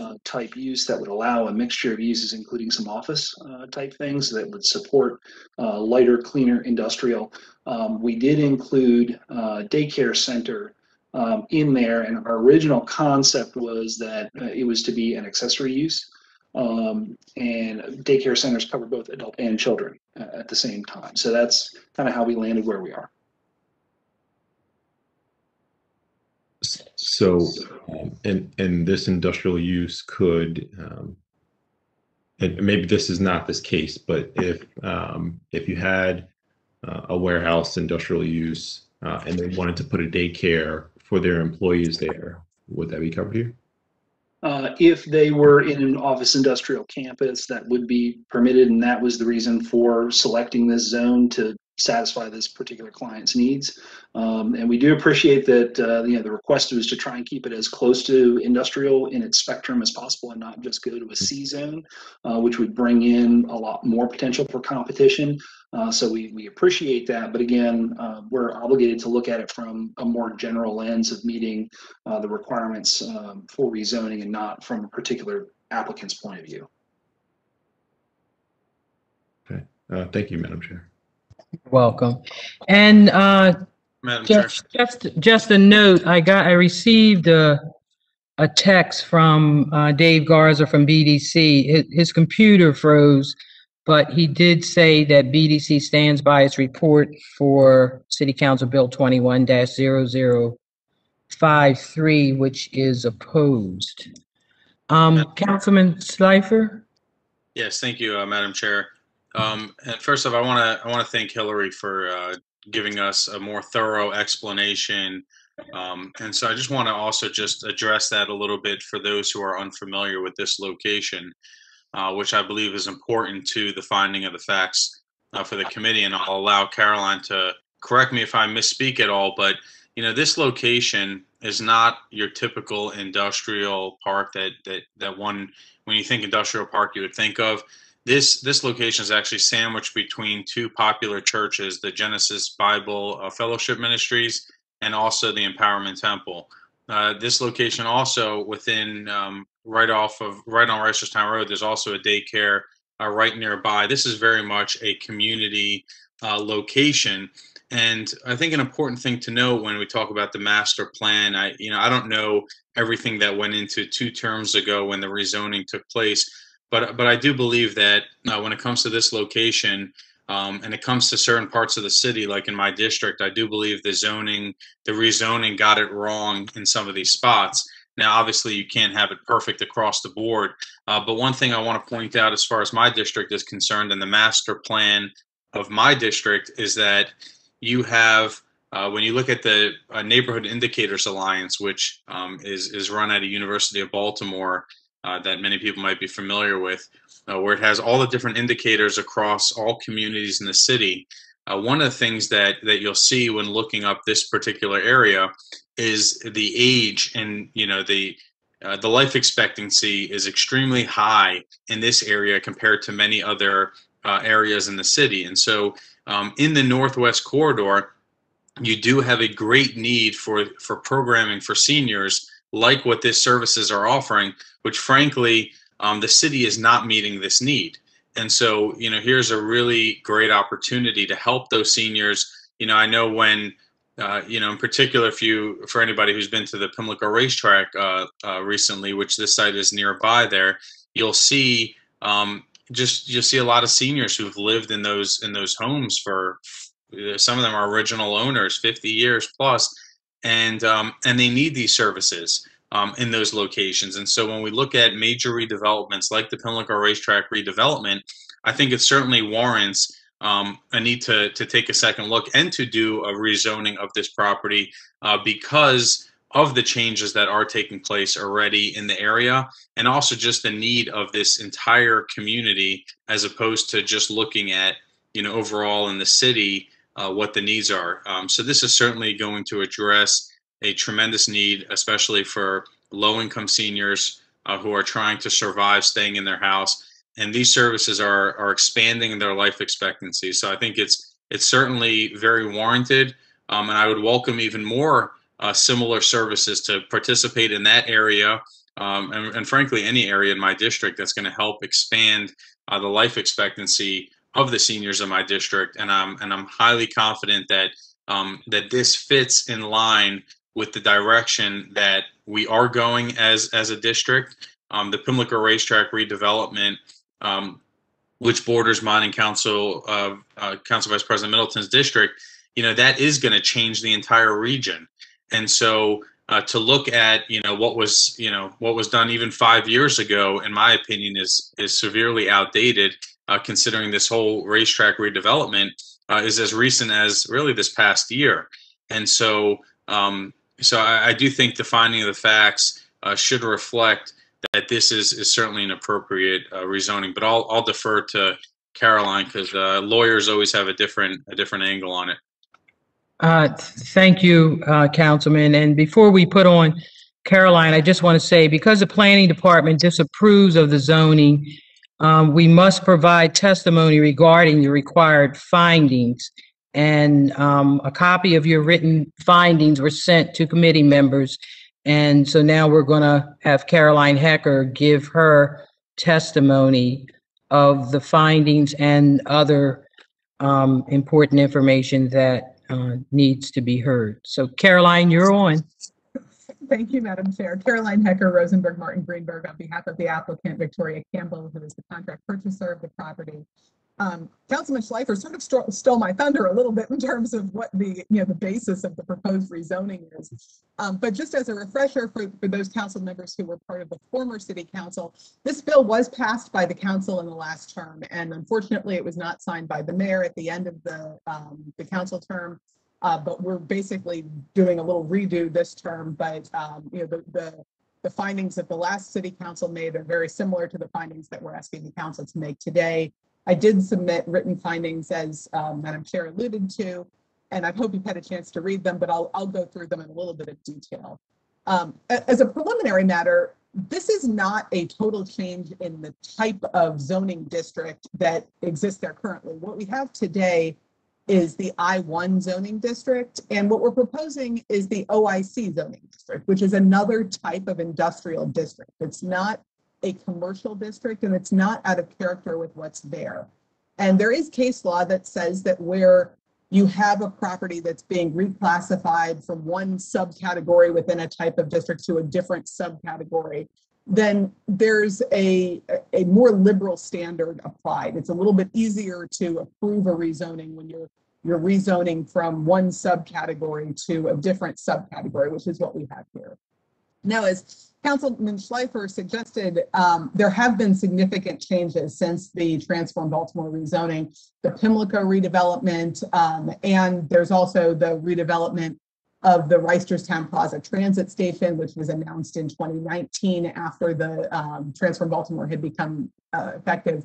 uh, type use that would allow a mixture of uses, including some office uh, type things that would support uh, lighter, cleaner industrial. Um, we did include uh, daycare center um, in there, and our original concept was that uh, it was to be an accessory use. Um, and daycare centers cover both adult and children uh, at the same time. So that's kind of how we landed where we are. So, um, and, and this industrial use could, um, and maybe this is not this case, but if, um, if you had uh, a warehouse industrial use, uh, and they wanted to put a daycare for their employees there, would that be covered here? Uh, if they were in an office industrial campus, that would be permitted, and that was the reason for selecting this zone to satisfy this particular client's needs. Um, and we do appreciate that, uh, you know, the request was to try and keep it as close to industrial in its spectrum as possible and not just go to a C zone, uh, which would bring in a lot more potential for competition. Uh, so we, we appreciate that, but again, uh, we're obligated to look at it from a more general lens of meeting uh, the requirements um, for rezoning and not from a particular applicant's point of view. Okay, uh, thank you, Madam Chair. Welcome. And uh, Madam Chair. just, just, just a note, I got, I received a, a text from uh, Dave Garza from BDC. His, his computer froze, but he did say that BDC stands by its report for City Council Bill 21-0053, which is opposed. Um, Councilman Schleifer? Yes, thank you, uh, Madam Chair. Um, and first off, I want to I want to thank Hillary for uh, giving us a more thorough explanation. Um, and so I just want to also just address that a little bit for those who are unfamiliar with this location, uh, which I believe is important to the finding of the facts uh, for the committee. And I'll allow Caroline to correct me if I misspeak at all, but you know this location is not your typical industrial park that that that one when you think industrial park you would think of this this location is actually sandwiched between two popular churches the genesis bible uh, fellowship ministries and also the empowerment temple uh, this location also within um, right off of right on Reisterstown Road, there's also a daycare uh, right nearby. This is very much a community uh, location, and I think an important thing to know when we talk about the master plan, I you know I don't know everything that went into two terms ago when the rezoning took place, but but I do believe that uh, when it comes to this location. Um, and it comes to certain parts of the city, like in my district, I do believe the zoning, the rezoning got it wrong in some of these spots. Now, obviously, you can't have it perfect across the board. Uh, but one thing I want to point out as far as my district is concerned and the master plan of my district is that you have uh, when you look at the uh, Neighborhood Indicators Alliance, which um, is is run at a University of Baltimore uh, that many people might be familiar with, uh, where it has all the different indicators across all communities in the city. Uh, one of the things that that you'll see when looking up this particular area is the age and you know the uh, the life expectancy is extremely high in this area compared to many other uh, areas in the city. And so, um, in the Northwest Corridor, you do have a great need for for programming for seniors, like what this services are offering, which frankly, um, the city is not meeting this need. And so, you know, here's a really great opportunity to help those seniors. You know, I know when uh, you know, in particular, if you, for anybody who's been to the Pimlico racetrack uh, uh, recently, which this site is nearby there, you'll see um, just you'll see a lot of seniors who've lived in those in those homes for some of them are original owners, 50 years plus, and um, and they need these services um, in those locations. And so when we look at major redevelopments like the Pimlico racetrack redevelopment, I think it certainly warrants um, a need to to take a second look and to do a rezoning of this property uh, because of the changes that are taking place already in the area and also just the need of this entire community as opposed to just looking at you know overall in the city uh, what the needs are um, so this is certainly going to address a tremendous need especially for low income seniors uh, who are trying to survive staying in their house and these services are are expanding their life expectancy. So I think it's it's certainly very warranted, um, and I would welcome even more uh, similar services to participate in that area, um, and, and, frankly, any area in my district that's going to help expand uh, the life expectancy of the seniors in my district. And I'm and I'm highly confident that um, that this fits in line with the direction that we are going as as a district. Um, the Pimlico Racetrack redevelopment um, which borders mine and Council uh, uh, Council Vice President Middleton's district, you know that is going to change the entire region. And so uh, to look at you know what was you know what was done even five years ago, in my opinion, is is severely outdated. Uh, considering this whole racetrack redevelopment uh, is as recent as really this past year, and so um, so I, I, do think the finding of the facts uh, should reflect that this is, is certainly an appropriate uh, rezoning. But I'll, I'll defer to Caroline because uh, lawyers always have a different a different angle on it. Uh, thank you, uh, Councilman. And before we put on Caroline, I just want to say because the Planning Department disapproves of the zoning, um, we must provide testimony regarding the required findings. And um, a copy of your written findings were sent to committee members and so now we're going to have Caroline Hecker give her testimony of the findings and other um, important information that uh, needs to be heard. So Caroline, you're on. Thank you, Madam Chair. Caroline Hecker, Rosenberg, Martin Greenberg, on behalf of the applicant Victoria Campbell, who is the contract purchaser of the property. Um, Councilman Schleifer sort of stro- stole my thunder a little bit in terms of what the, you know, the basis of the proposed rezoning is. Um, but just as a refresher for, for those council members who were part of the former city council, this bill was passed by the council in the last term, and unfortunately, it was not signed by the mayor at the end of the, um, the council term. Uh, but we're basically doing a little redo this term, but, um, you know, the, the, the findings that the last city council made are very similar to the findings that we're asking the council to make today. I did submit written findings as, um, Madam Chair alluded to, and I hope you've had a chance to read them, but I'll, I'll go through them in a little bit of detail. Um, as a preliminary matter, this is not a total change in the type of zoning district that exists there currently. What we have today is the I1 zoning district. And what we're proposing is the OIC zoning district, which is another type of industrial district. It's not a commercial district and it's not out of character with what's there. And there is case law that says that where you have a property that's being reclassified from one subcategory within a type of district to a different subcategory, then there's a, a more liberal standard applied. It's a little bit easier to approve a rezoning when you're you're rezoning from one subcategory to a different subcategory, which is what we have here. Now, as Councilman Schleifer suggested, um, there have been significant changes since the Transform Baltimore rezoning, the Pimlico redevelopment, um, and there's also the redevelopment of the Reisterstown Plaza Transit Station, which was announced in 2019 after the um, Transform Baltimore had become uh, effective.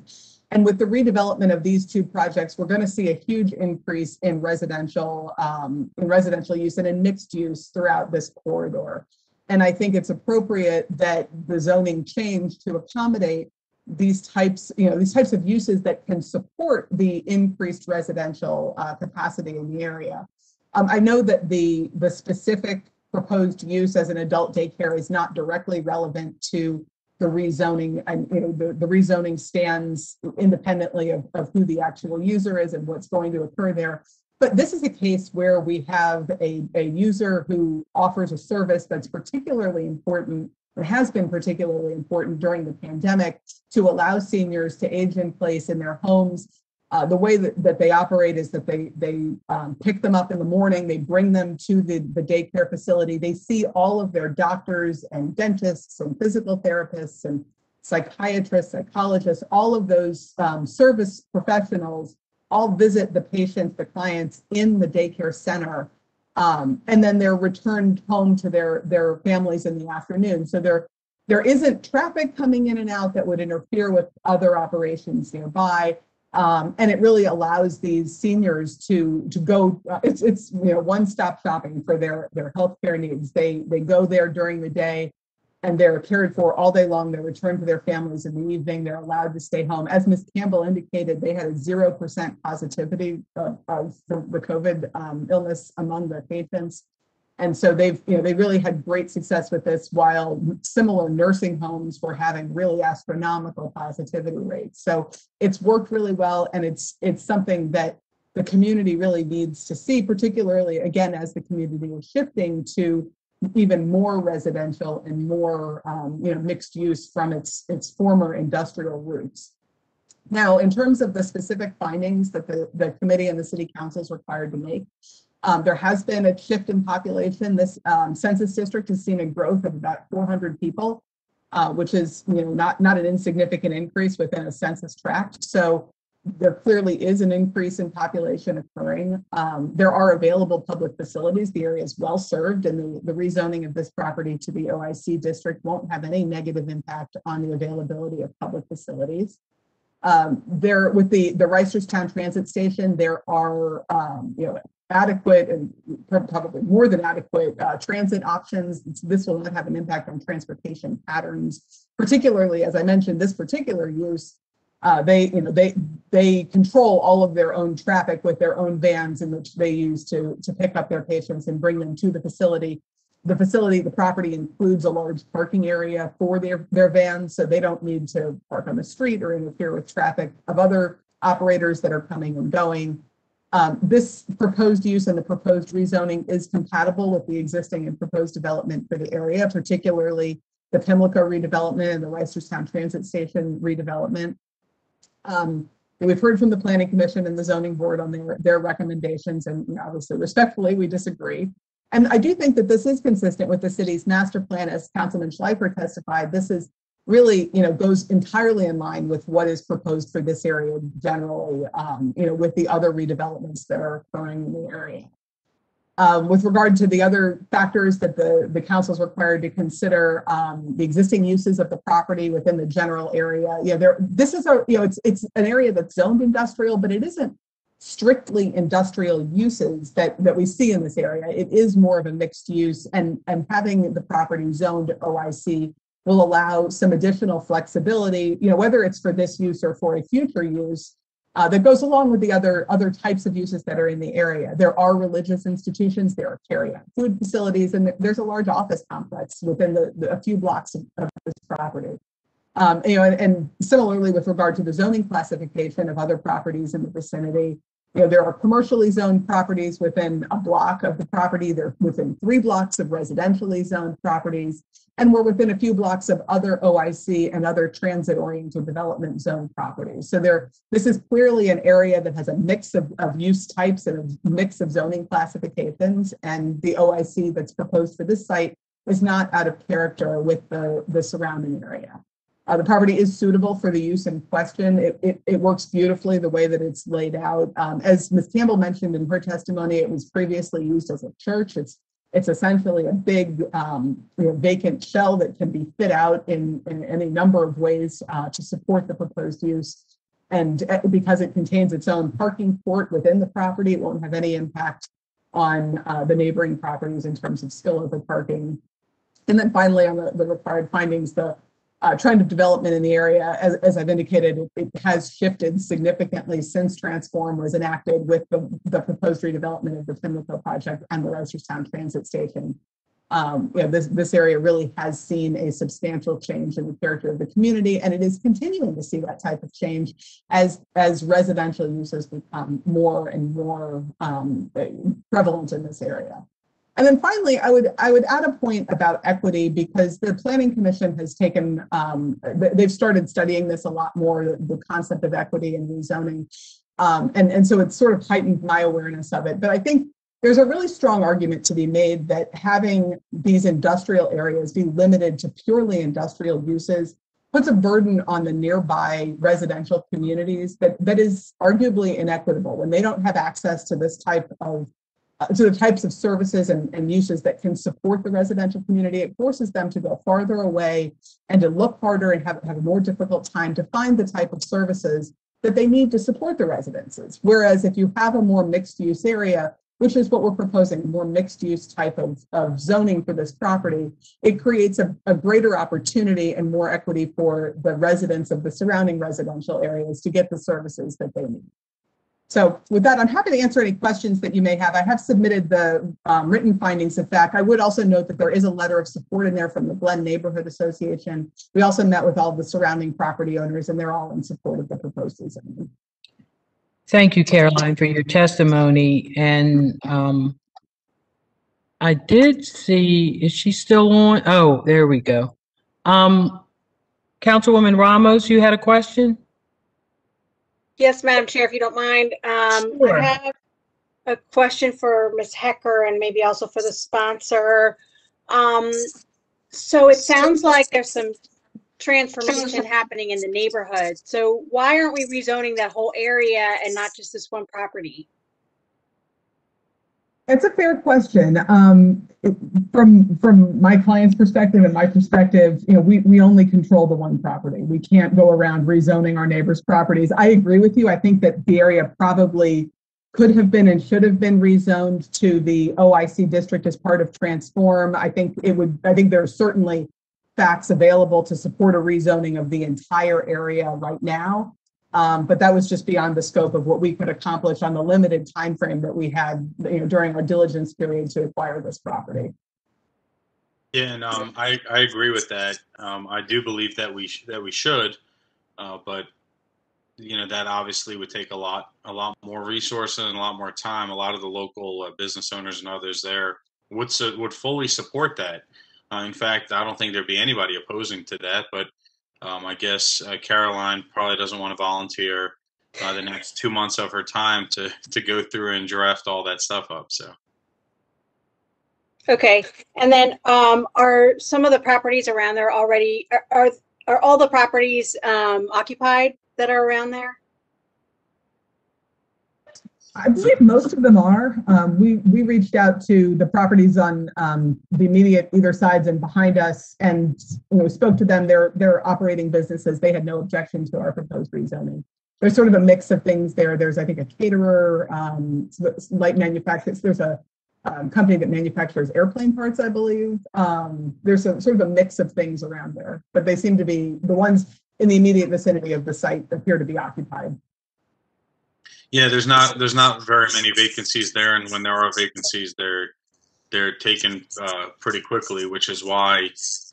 And with the redevelopment of these two projects, we're going to see a huge increase in residential um, in residential use and in mixed use throughout this corridor. And I think it's appropriate that the zoning change to accommodate these types, you know, these types of uses that can support the increased residential uh, capacity in the area. Um, I know that the the specific proposed use as an adult daycare is not directly relevant to the rezoning and you know the, the rezoning stands independently of, of who the actual user is and what's going to occur there. But this is a case where we have a, a user who offers a service that's particularly important or has been particularly important during the pandemic to allow seniors to age in place in their homes. Uh, the way that, that they operate is that they they um, pick them up in the morning, they bring them to the, the daycare facility, they see all of their doctors and dentists and physical therapists and psychiatrists, psychologists, all of those um, service professionals all visit the patients, the clients in the daycare center. Um, and then they're returned home to their, their families in the afternoon. So there, there isn't traffic coming in and out that would interfere with other operations nearby. Um, and it really allows these seniors to to go. Uh, it's it's you know one stop shopping for their their healthcare needs. They they go there during the day, and they're cared for all day long. They return to their families in the evening. They're allowed to stay home. As Ms. Campbell indicated, they had a zero percent positivity of, of the, the COVID um, illness among the patients. And so they've, you know, they really had great success with this while similar nursing homes were having really astronomical positivity rates. So it's worked really well and it's it's something that the community really needs to see, particularly again as the community is shifting to even more residential and more um, you know mixed use from its its former industrial roots. Now, in terms of the specific findings that the, the committee and the city council is required to make, um, there has been a shift in population. This um, census district has seen a growth of about 400 people, uh, which is you know not not an insignificant increase within a census tract. So there clearly is an increase in population occurring. Um, there are available public facilities. The area is well served, and the, the rezoning of this property to the OIC district won't have any negative impact on the availability of public facilities. Um, there, with the the Reisterstown Transit Station, there are um, you know adequate and probably more than adequate uh, transit options. This will not have an impact on transportation patterns, particularly as I mentioned, this particular use. Uh, they, you know, they they control all of their own traffic with their own vans in which they use to to pick up their patients and bring them to the facility. The facility, the property includes a large parking area for their their vans, so they don't need to park on the street or interfere with traffic of other operators that are coming and going. Um, This proposed use and the proposed rezoning is compatible with the existing and proposed development for the area, particularly the Pimlico redevelopment and the Reisterstown Transit Station redevelopment. Um, We've heard from the planning commission and the zoning board on their, their recommendations, and obviously respectfully, we disagree. And I do think that this is consistent with the city's master plan, as Councilman Schleifer testified. This is really, you know, goes entirely in line with what is proposed for this area generally, um, you know, with the other redevelopments that are occurring in the area. Um, with regard to the other factors that the, the council is required to consider, um, the existing uses of the property within the general area. Yeah, there, this is a, you know, it's, it's an area that's zoned industrial, but it isn't strictly industrial uses that, that we see in this area. It is more of a mixed use and, and having the property zoned OIC will allow some additional flexibility, you know, whether it's for this use or for a future use, uh, that goes along with the other other types of uses that are in the area. There are religious institutions, there are carry-out food facilities, and there's a large office complex within the, the a few blocks of, of this property. Um, you know, and, and similarly with regard to the zoning classification of other properties in the vicinity, you know, there are commercially zoned properties within a block of the property. They're within three blocks of residentially zoned properties. And we're within a few blocks of other OIC and other transit-oriented development zone properties. So there, this is clearly an area that has a mix of, of use types and a mix of zoning classifications. And the OIC that's proposed for this site is not out of character with the, the surrounding area. Uh, the property is suitable for the use in question. It, it, it works beautifully the way that it's laid out. Um, as Ms. Campbell mentioned in her testimony, it was previously used as a church. It's it's essentially a big um, you know, vacant shell that can be fit out in, in any number of ways uh, to support the proposed use. And uh, because it contains its own parking port within the property, it won't have any impact on uh, the neighboring properties in terms of spillover parking. And then finally, on the, the required findings, the uh, trend of development in the area, as, as I've indicated, it, has shifted significantly since Transform was enacted with the, the proposed redevelopment of the Pimlico project and the Reisterstown Transit Station. Um, you know, this, this area really has seen a substantial change in the character of the community, and it is continuing to see that type of change as, as residential uses become more and more um, prevalent in this area. And then finally, I would I would add a point about equity because the Planning Commission has taken um, they've started studying this a lot more the, concept of equity and rezoning, um, and and so it's sort of heightened my awareness of it. But I think there's a really strong argument to be made that having these industrial areas be limited to purely industrial uses puts a burden on the nearby residential communities that that is arguably inequitable when they don't have access to this type of Uh, to the types of services and, and uses that can support the residential community. It forces them to go farther away and to look harder and have, have a more difficult time to find the type of services that they need to support the residences. Whereas if you have a more mixed use area, which is what we're proposing, more mixed use type of, of zoning for this property, it creates a, a greater opportunity and more equity for the residents of the surrounding residential areas to get the services that they need. So with that, I'm happy to answer any questions that you may have. I have submitted the um, written findings of fact. I would also note that there is a letter of support in there from the Glen Neighborhood Association. We also met with all the surrounding property owners and they're all in support of the proposed zoning. Thank you, Caroline, for your testimony. And um, I did see, is she still on? Oh, there we go. Um, Councilwoman Ramos, you had a question? Yes, Madam Chair, if you don't mind. Um, Sure. I have a question for Ms. Hecker and maybe also for the sponsor. Um, so it sounds like there's some transformation happening in the neighborhood. So why aren't we rezoning that whole area and not just this one property? It's a fair question. Um, from from my client's perspective and my perspective, you know, we we only control the one property. We can't go around rezoning our neighbors' properties. I agree with you. I think that the area probably could have been and should have been rezoned to the OIC district as part of Transform. I think it would. I think there are certainly facts available to support a rezoning of the entire area right now. Um, but that was just beyond the scope of what we could accomplish on the limited time frame that we had, you know, during our diligence period to acquire this property. Yeah, and um, I, I agree with that. Um, I do believe that we that we should, uh, but you know, that obviously would take a lot, a lot more resources and a lot more time. A lot of the local uh, business owners and others there would su- would fully support that. Uh, in fact, I don't think there'd be anybody opposing to that. But um, I guess uh, Caroline probably doesn't want to volunteer uh, the next two months of her time to to go through and draft all that stuff up. So. Okay, and then, um, are some of the properties around there already, are, are, are all the properties, um, occupied that are around there? I believe most of them are. Um, we, we reached out to the properties on, um, the immediate either sides and behind us and, you know, spoke to them. They're, they're operating businesses. They had no objection to our proposed rezoning. There's sort of a mix of things there. There's, I think, a caterer, um, light manufacturers. There's a, um, company that manufactures airplane parts, I believe. Um, there's a sort of a mix of things around there, but they seem to be, the ones in the immediate vicinity of the site appear to be occupied. Yeah, there's not there's not very many vacancies there, and when there are vacancies, they're they're taken uh, pretty quickly, which is why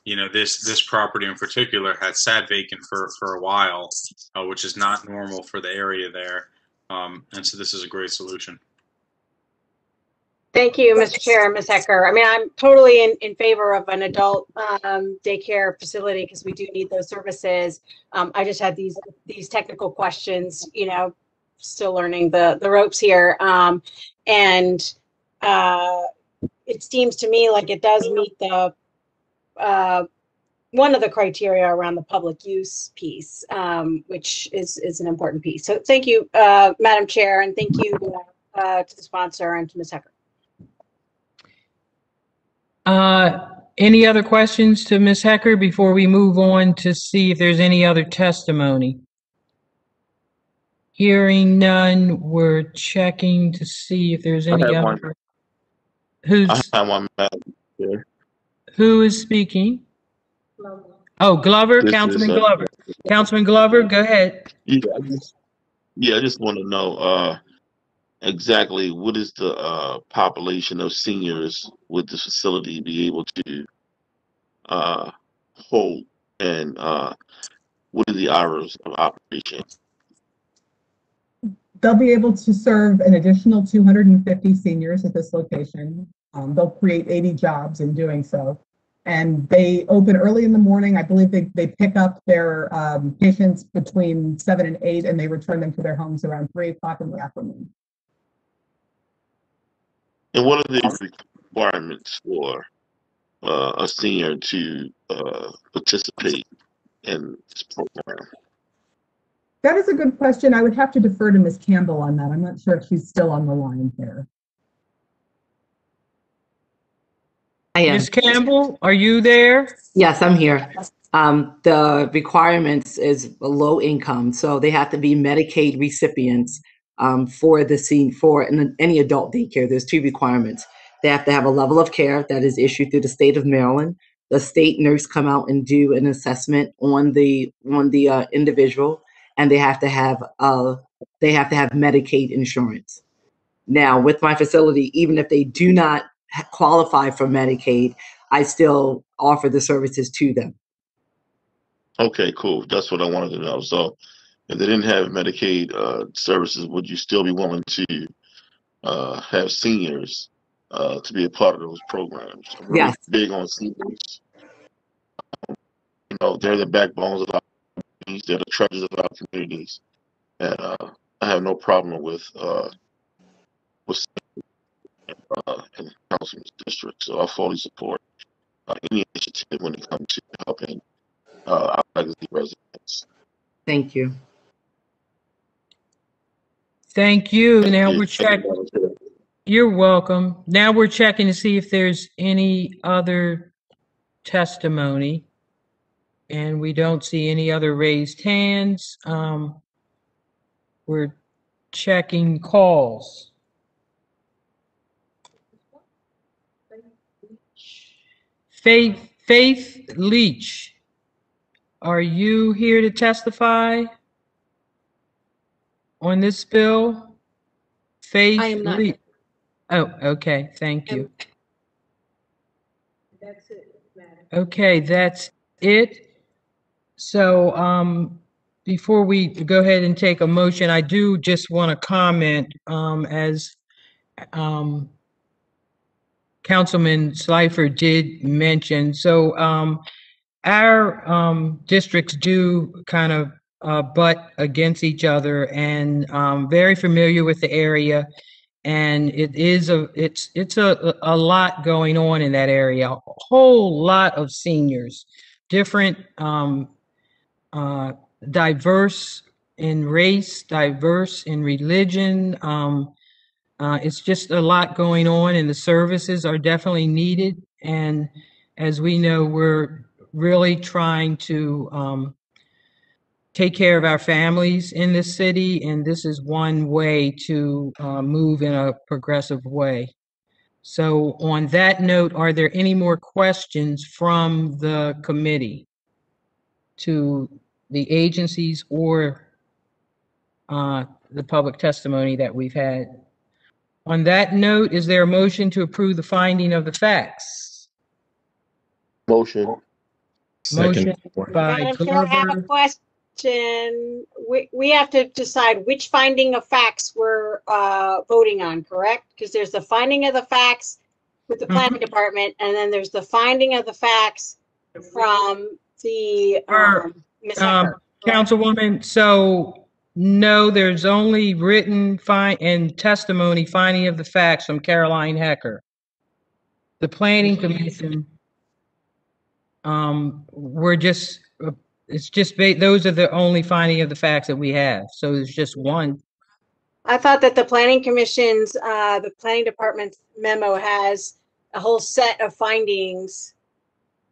you know this this property in particular had sat vacant for for a while, uh, which is not normal for the area there, um, and so this is a great solution. Thank you, Mr. Chair Ms. Hecker. I mean, I'm totally in, in favor of an adult um, daycare facility because we do need those services. Um, I just had these, these technical questions, you know, still learning the, the ropes here. Um, And uh, it seems to me like it does meet the, uh, one of the criteria around the public use piece, um, which is, is an important piece. So thank you, uh, Madam Chair, and thank you uh, to the sponsor and to Ms. Hecker. Uh, Any other questions to Ms. Hecker before we move on to see if there's any other testimony? Hearing none, we're checking to see if there's I any have one. other. Who's, I have one, Madam Chair. who is speaking? Oh, Glover, This is, Councilman uh, Glover. Councilman Glover, go ahead. Yeah, I just, yeah, I just want to know, uh, exactly what is the, uh, population of seniors would this facility be able to, uh, hold? And, uh, what are the hours of operation? They'll be able to serve an additional 250 seniors at this location. Um, they'll create 80 jobs in doing so. And they open early in the morning. I believe they, they pick up their um, patients between seven and eight and they return them to their homes around three o'clock in the afternoon. And what are the requirements for, uh, a senior to, uh, participate in this program? That is a good question. I would have to defer to Ms. Campbell on that. I'm not sure if she's still on the line here. I am. Ms. Campbell, are you there? Yes, I'm here. Um, the requirements is a low income, so they have to be Medicaid recipients um, for the scene for an, any adult daycare. There's two requirements. They have to have a level of care that is issued through the state of Maryland. The state nurse come out and do an assessment on the on the uh, individual, and they have to have uh, they have to have Medicaid insurance. Now, with my facility, even if they do not qualify for Medicaid, I still offer the services to them. Okay, cool. That's what I wanted to know. So if they didn't have Medicaid uh, services, would you still be willing to uh, have seniors uh, to be a part of those programs? I'm really Yes. big on seniors. You know, they're the backbones of our communities. They're the treasures of our communities, and uh, I have no problem with uh, with uh, in councilman's district. So I fully support uh, any initiative when it comes to helping uh, our legacy residents. Thank you. Thank you. Now you. we're checking. you, Madam Chair. You're welcome. Now we're checking to see if there's any other testimony. And we don't see any other raised hands. Um, we're checking calls. Faith, Faith Leach, are you here to testify on this bill? Faith I am not. Leach. Oh, okay, thank you. That's it, Madam. Okay, that's it. So, um, before we go ahead and take a motion, I do just want to comment, um, as, um, Councilman Schleifer did mention, so, um, our, um, districts do kind of, uh, butt against each other and, um, very familiar with the area. And it is a, it's, it's a, a lot going on in that area, a whole lot of seniors, different, um, uh, diverse in race, diverse in religion. Um, uh, it's just a lot going on, and the services are definitely needed. And as we know, we're really trying to um, take care of our families in this city, and this is one way to uh, move in a progressive way. So, on that note, are there any more questions from the committee to the agencies or uh, the public testimony that we've had? On that note, is there a motion to approve the finding of the facts? Motion. Motion by Madam Chair, I have a Glover. question. We, we have to decide which finding of facts we're, uh, voting on, correct? Because there's the finding of the facts with the planning department, and then there's the finding of the facts from the, um, Ms. Um, Councilwoman, so no, there's only written fine and testimony finding of the facts from Caroline Hecker. The planning commission, um, we're just, uh, it's just, ba- those are the only finding of the facts that we have. So there's just one. I thought that the planning commission's, uh, the planning department's memo has a whole set of findings.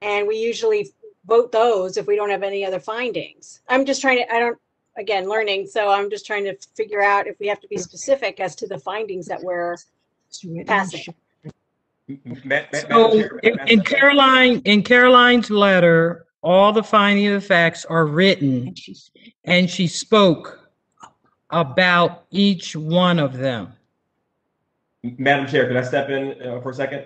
And we usually vote those if we don't have any other findings. I'm just trying to, I don't, again, learning, so I'm just trying to figure out if we have to be specific as to the findings that we're passing. So in in Caroline, in Caroline's letter, all the finding of the facts are written and she spoke about each one of them. Madam Chair, could I step in uh, for a second?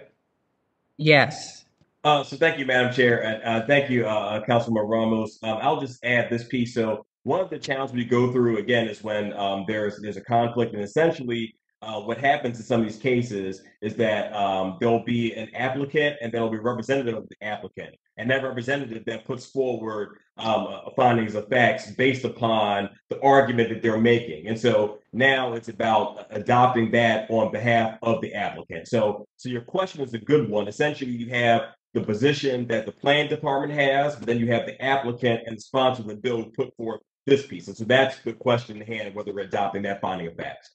Yes. Uh, so thank you, Madam Chair, and uh, thank you, uh, Councilman Ramos. Um, I'll just add this piece. So one of the challenges we go through again is when um, there's there's a conflict, and essentially uh, what happens in some of these cases is that um, there'll be an applicant, and there'll be a representative of the applicant, and that representative then puts forward um, uh, findings of facts based upon the argument that they're making, and so now it's about adopting that on behalf of the applicant. So, so your question is a good one. Essentially, you have the position that the plan department has, but then you have the applicant and the sponsor the bill put forth this piece. And so that's the question in hand, whether we're adopting that finding of facts.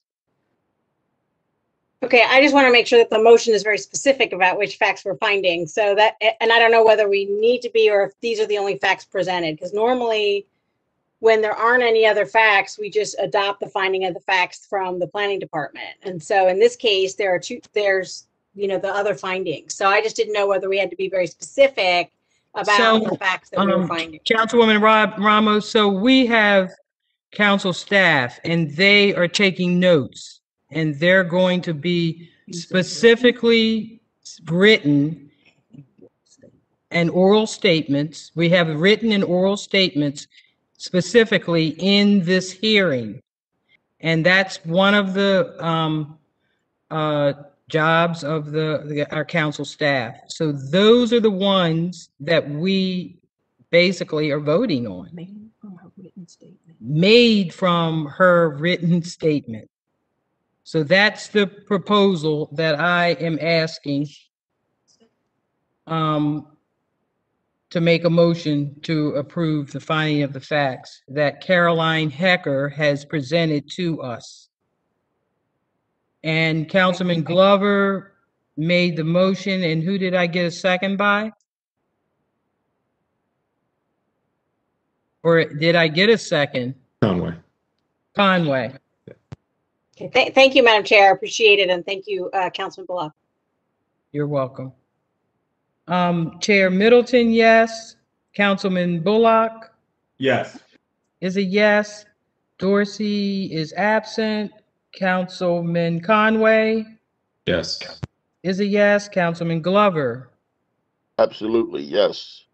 Okay, I just want to make sure that the motion is very specific about which facts we're finding. So that, and I don't know whether we need to be or if these are the only facts presented, because normally when there aren't any other facts, we just adopt the finding of the facts from the planning department. And so in this case, there are two, there's, you know, the other findings. So I just didn't know whether we had to be very specific about So, the facts that we were um, finding. Councilwoman Rob Ramos, so we have council staff and they are taking notes and they're going to be specifically written and oral statements. We have written and oral statements specifically in this hearing. And that's one of the um, uh, jobs of the, the- our council staff. So those are the ones that we basically are voting on. Made from her written statement. Made from her written statement. So that's the proposal that I am asking um, to make a motion to approve the finding of the facts that Caroline Hecker has presented to us. And Councilman Glover made the motion, and who did I get a second by? Or did I get a second? Conway. Conway. Okay, th- thank you, Madam Chair. I appreciate it. And thank you, uh, Councilman Bullock. You're welcome. Um, Chair Middleton, yes. Councilman Bullock Yes. is a yes. Dorsey is absent. Councilman Conway Yes. is a yes. Councilman Glover Absolutely, yes.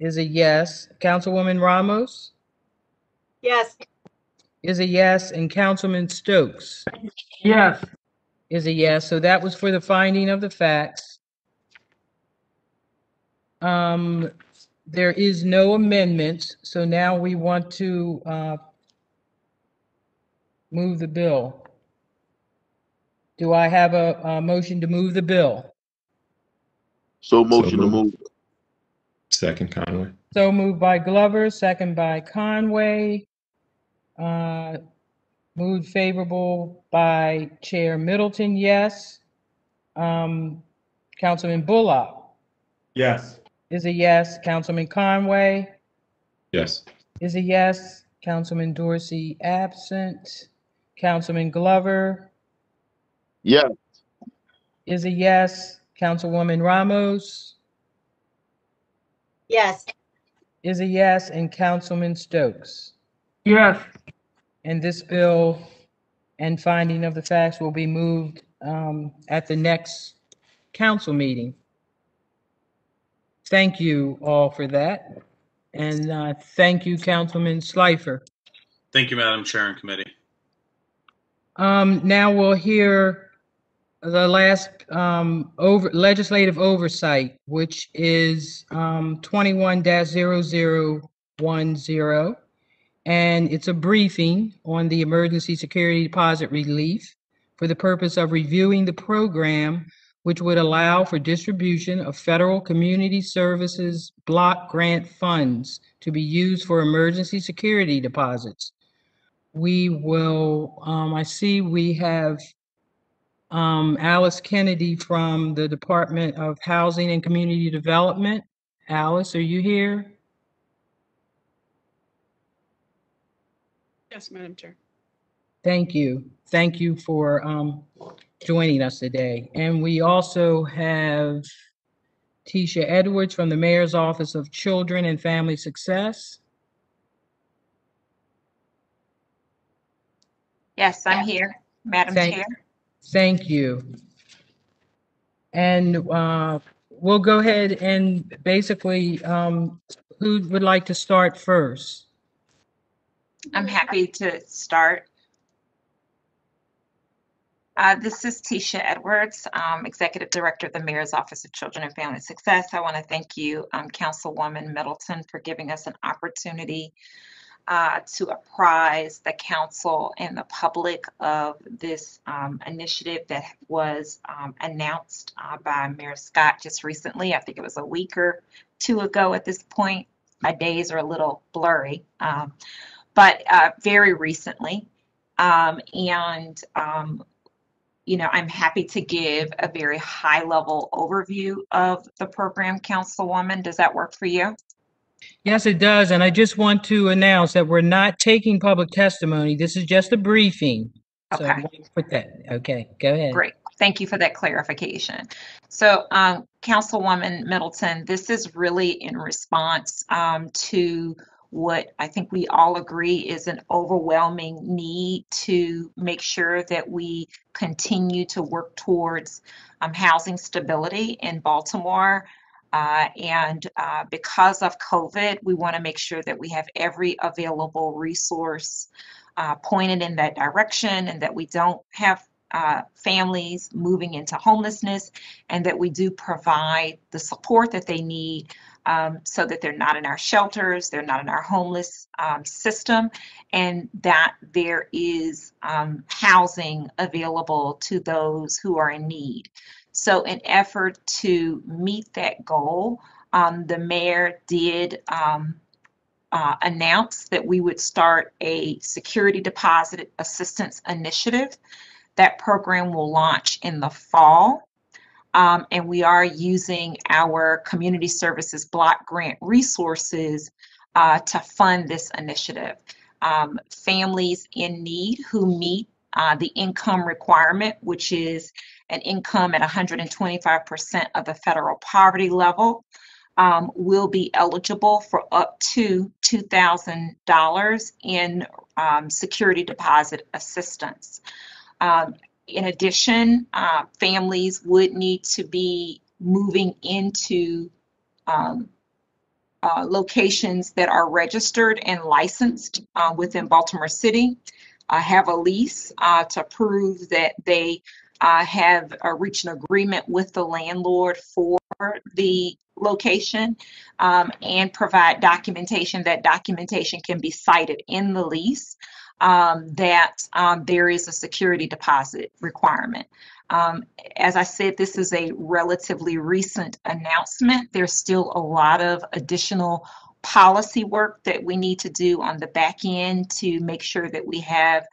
is a yes. Councilwoman Ramos Yes. is a yes, and Councilman Stokes Yes. is a yes. So that was for the finding of the facts. Um, there is no amendments, so now we want to, uh, move the bill. Do I have a, a motion to move the bill? So motion to moved. move. Second Conway. So moved by Glover, second by Conway. Uh, Moved favorable by Chair Middleton, yes. Um, Councilman Bullock Yes. is a yes. Councilman Conway Yes. is a yes. Councilman Dorsey absent. Councilman Glover Yes. is a yes. Councilwoman Ramos Yes. is a yes, and Councilman Stokes. Yes. And this bill and finding of the facts will be moved um, at the next council meeting. Thank you all for that. And uh, thank you, Councilman Schleifer. Thank you, Madam Chair and Committee. Um, Now we'll hear the last um, over legislative oversight, which is um, 21-0010. And it's a briefing on the emergency security deposit relief for the purpose of reviewing the program, which would allow for distribution of federal community services block grant funds to be used for emergency security deposits. We will, um, I see we have um, Alice Kennedy from the Department of Housing and Community Development. Alice, are you here? Yes, Madam Chair. Thank you. Thank you for um, joining us today. And we also have Tisha Edwards from the Mayor's Office of Children and Family Success. Yes, I'm here, Madam Thank- Chair. Thank you. And uh, we'll go ahead and basically, um, who would like to start first? I'm happy to start. Uh, This is Tisha Edwards, um, Executive Director of the Mayor's Office of Children and Family Success. I want to thank you, um, Councilwoman Middleton, for giving us an opportunity uh, to apprise the council and the public of this um, initiative that was um, announced uh, by Mayor Scott just recently. I think it was a week or two ago at this point. My days are a little blurry. Um, but uh, very recently. Um, and, um, you know, I'm happy to give a very high level overview of the program, Councilwoman. Does that work for you? Yes, it does. And I just want to announce that we're not taking public testimony. This is just a briefing. So Okay. put that, okay, go ahead. Great. Thank you for that clarification. So, um, Councilwoman Middleton, this is really in response um, to what I think we all agree is an overwhelming need to make sure that we continue to work towards um, housing stability in Baltimore. Uh, and uh, because of COVID, we want to make sure that we have every available resource uh, pointed in that direction and that we don't have uh, families moving into homelessness and that we do provide the support that they need um, so that they're not in our shelters, they're not in our homeless um, system, and that there is um, housing available to those who are in need. So, in effort to meet that goal, um, the mayor did um, uh, announce that we would start a security deposit assistance initiative. That program will launch in the fall. Um, and we are using our community services block grant resources uh, to fund this initiative. Um, families in need who meet uh, the income requirement, which is an income at 125% of the federal poverty level, um, will be eligible for up to $2,000 in um, security deposit assistance. Um, in addition, uh, families would need to be moving into um, uh, locations that are registered and licensed uh, within Baltimore City have a lease uh, to prove that they uh, have uh, reached an agreement with the landlord for the location um, and provide documentation. That documentation can be cited in the lease um, that um, there is a security deposit requirement. Um, as I said, this is a relatively recent announcement. There's still a lot of additional policy work that we need to do on the back end to make sure that we have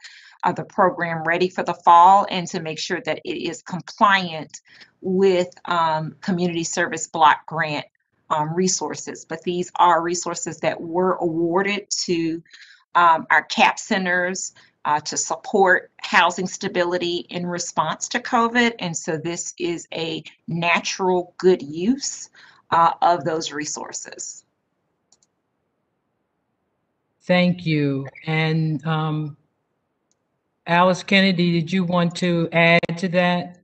uh, the program ready for the fall and to make sure that it is compliant with um, community service block grant um, resources. But these are resources that were awarded to um, our CAP centers uh, to support housing stability in response to COVID. And so this is a natural good use uh, of those resources. Thank you. And um, Alice Kennedy, did you want to add to that?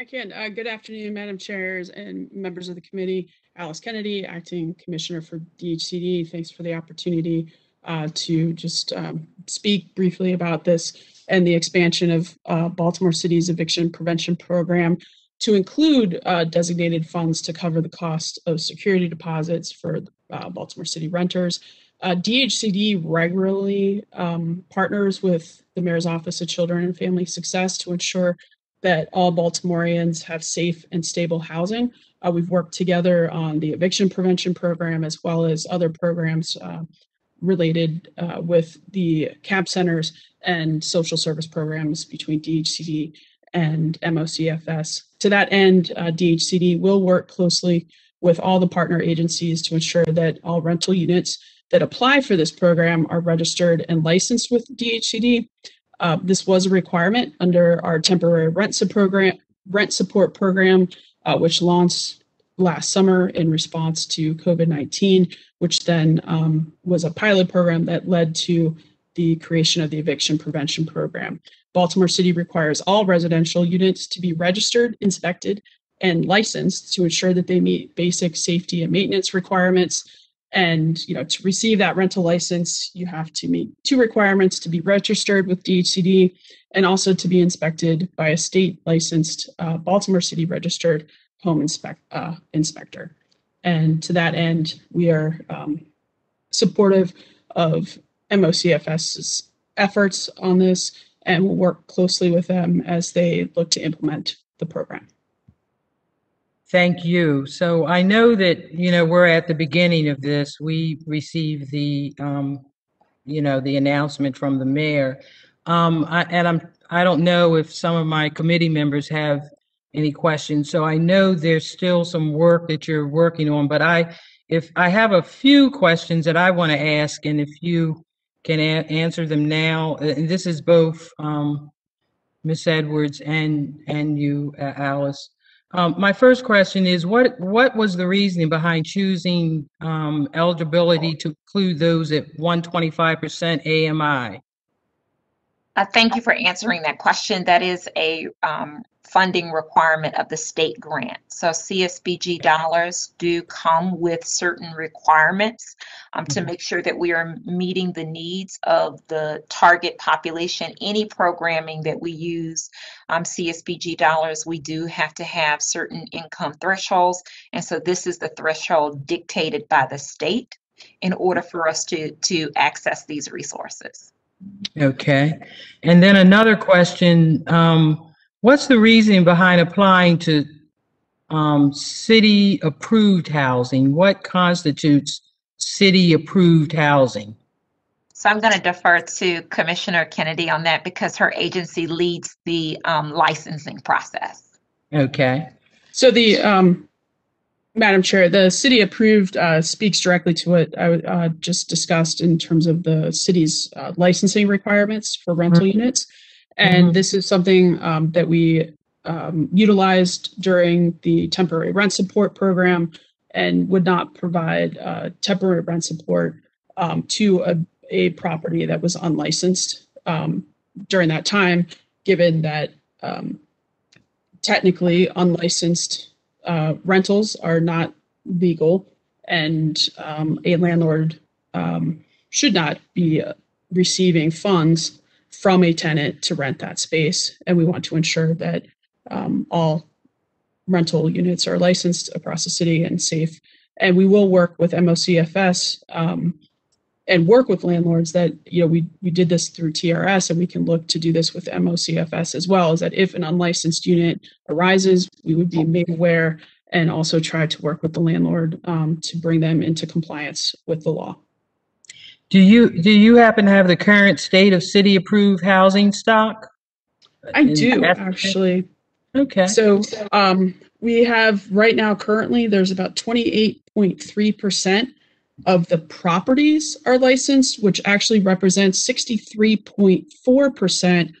I can. Uh, good afternoon, Madam Chairs and members of the committee. Alice Kennedy, Acting Commissioner for DHCD. Thanks for the opportunity uh, to just um, speak briefly about this and the expansion of uh, Baltimore City's eviction prevention program to include uh, designated funds to cover the cost of security deposits for uh, Baltimore City renters. Uh, DHCD regularly um, partners with the Mayor's Office of Children and Family Success to ensure that all Baltimoreans have safe and stable housing. Uh, we've worked together on the eviction prevention program as well as other programs uh, related uh, with the CAP centers and social service programs between DHCD and MOCFS. To that end, uh, DHCD will work closely with all the partner agencies to ensure that all rental units that apply for this program are registered and licensed with DHCD. Uh, this was a requirement under our temporary rent, sub program, rent support program, uh, which launched last summer in response to COVID 19, which then um, was a pilot program that led to the creation of the eviction prevention program. Baltimore City requires all residential units to be registered, inspected, and licensed to ensure that they meet basic safety and maintenance requirements. And you know, to receive that rental license, you have to meet two requirements to be registered with DHCD and also to be inspected by a state licensed uh, Baltimore City registered home inspect, uh, inspector. And to that end, we are um, supportive of MOCFS's efforts on this and we'll work closely with them as they look to implement the program. Thank you. So I know that, you know, we're at the beginning of this. We received the, um, you know, the announcement from the mayor. Um, I, and I'm, I don't know if some of my committee members have any questions. So I know there's still some work that you're working on, but I, if I have a few questions that I want to ask, and if you can a- answer them now, and this is both um, Ms. Edwards and and you, uh, Alice. Um, my first question is what what was the reasoning behind choosing um, eligibility to include those at 125% AMI? Uh, thank you for answering that question. That is a um, funding requirement of the state grant. So CSBG dollars do come with certain requirements um, to make sure that we are meeting the needs of the target population. Any programming that we use um, CSBG dollars, we do have to have certain income thresholds. And so this is the threshold dictated by the state in order for us to, to access these resources. Okay. And then another question, um, what's the reasoning behind applying to um, city-approved housing? What constitutes city-approved housing? So I'm going to defer to Commissioner Kennedy on that because her agency leads the um, licensing process. Okay. So the um, Madam Chair, the city approved uh, speaks directly to what I uh, just discussed in terms of the city's uh, licensing requirements for rental Mhm. units. And Mhm. this is something um, that we um, utilized during the temporary rent support program and would not provide uh, temporary rent support um, to a, a property that was unlicensed um, during that time, given that um, technically unlicensed uh, rentals are not legal and um, a landlord um, should not be uh, receiving funds from a tenant to rent that space. And we want to ensure that um, all rental units are licensed across the city and safe. And we will work with MOCFS um, and work with landlords that, you know, we, we did this through TRS and we can look to do this with MOCFS as well, is that if an unlicensed unit arises, we would be made aware and also try to work with the landlord um, to bring them into compliance with the law. Do you, do you happen to have the current state of city-approved housing stock? I In do actually. Okay. So um, we have right now currently there's about 28.3% of the properties are licensed, which actually represents 63.4%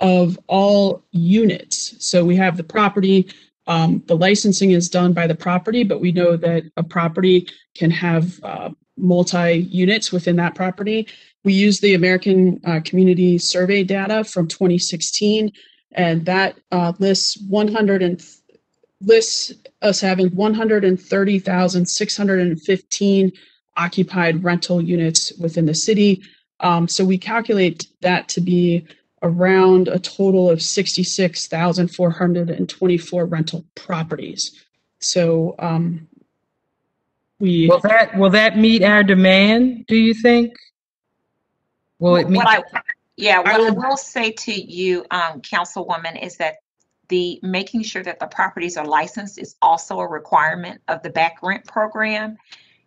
of all units. So we have the property, um, the licensing is done by the property, but we know that a property can have uh, multi units within that property. We use the American uh, Community Survey data from 2016, and that uh, lists 100 and lists us having 130,615 occupied rental units within the city. Um, so we calculate that to be around a total of 66,424 rental properties. So um, we Will that, will that meet our demand, do you think? Will it meet? What I, yeah, what I would- will say to you, um, Councilwoman, is that the making sure that the properties are licensed is also a requirement of the back rent program.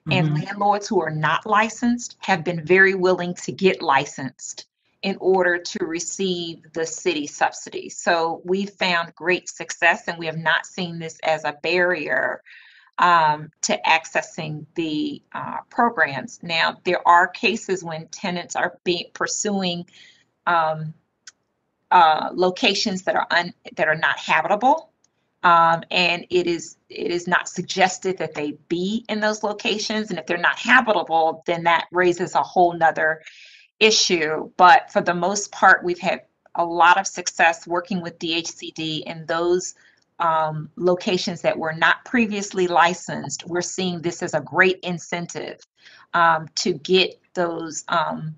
And Mhm. landlords who are not licensed have been very willing to get licensed in order to receive the city subsidy. So we found great success and we have not seen this as a barrier um, to accessing the uh, programs. Now, there are cases when tenants are being pursuing um, uh, locations that are un, that are not habitable, um, and it is it is not suggested that they be in those locations. And if they're not habitable, then that raises a whole nother issue. But for the most part, we've had a lot of success working with DHCD in those um, locations that were not previously licensed. We're seeing this as a great incentive um, to get those um,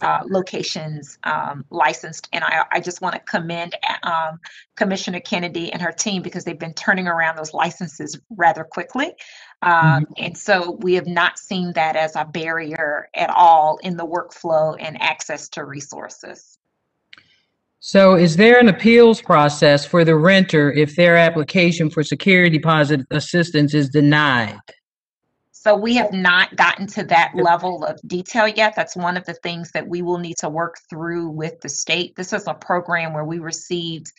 uh, locations um, licensed. And I, I just want to commend um, Commissioner Kennedy and her team because they've been turning around those licenses rather quickly. Um, And so we have not seen that as a barrier at all in the workflow and access to resources. So is there an appeals process for the renter if their application for security deposit assistance is denied? So we have not gotten to that level of detail yet. That's one of the things that we will need to work through with the state. This is a program where we received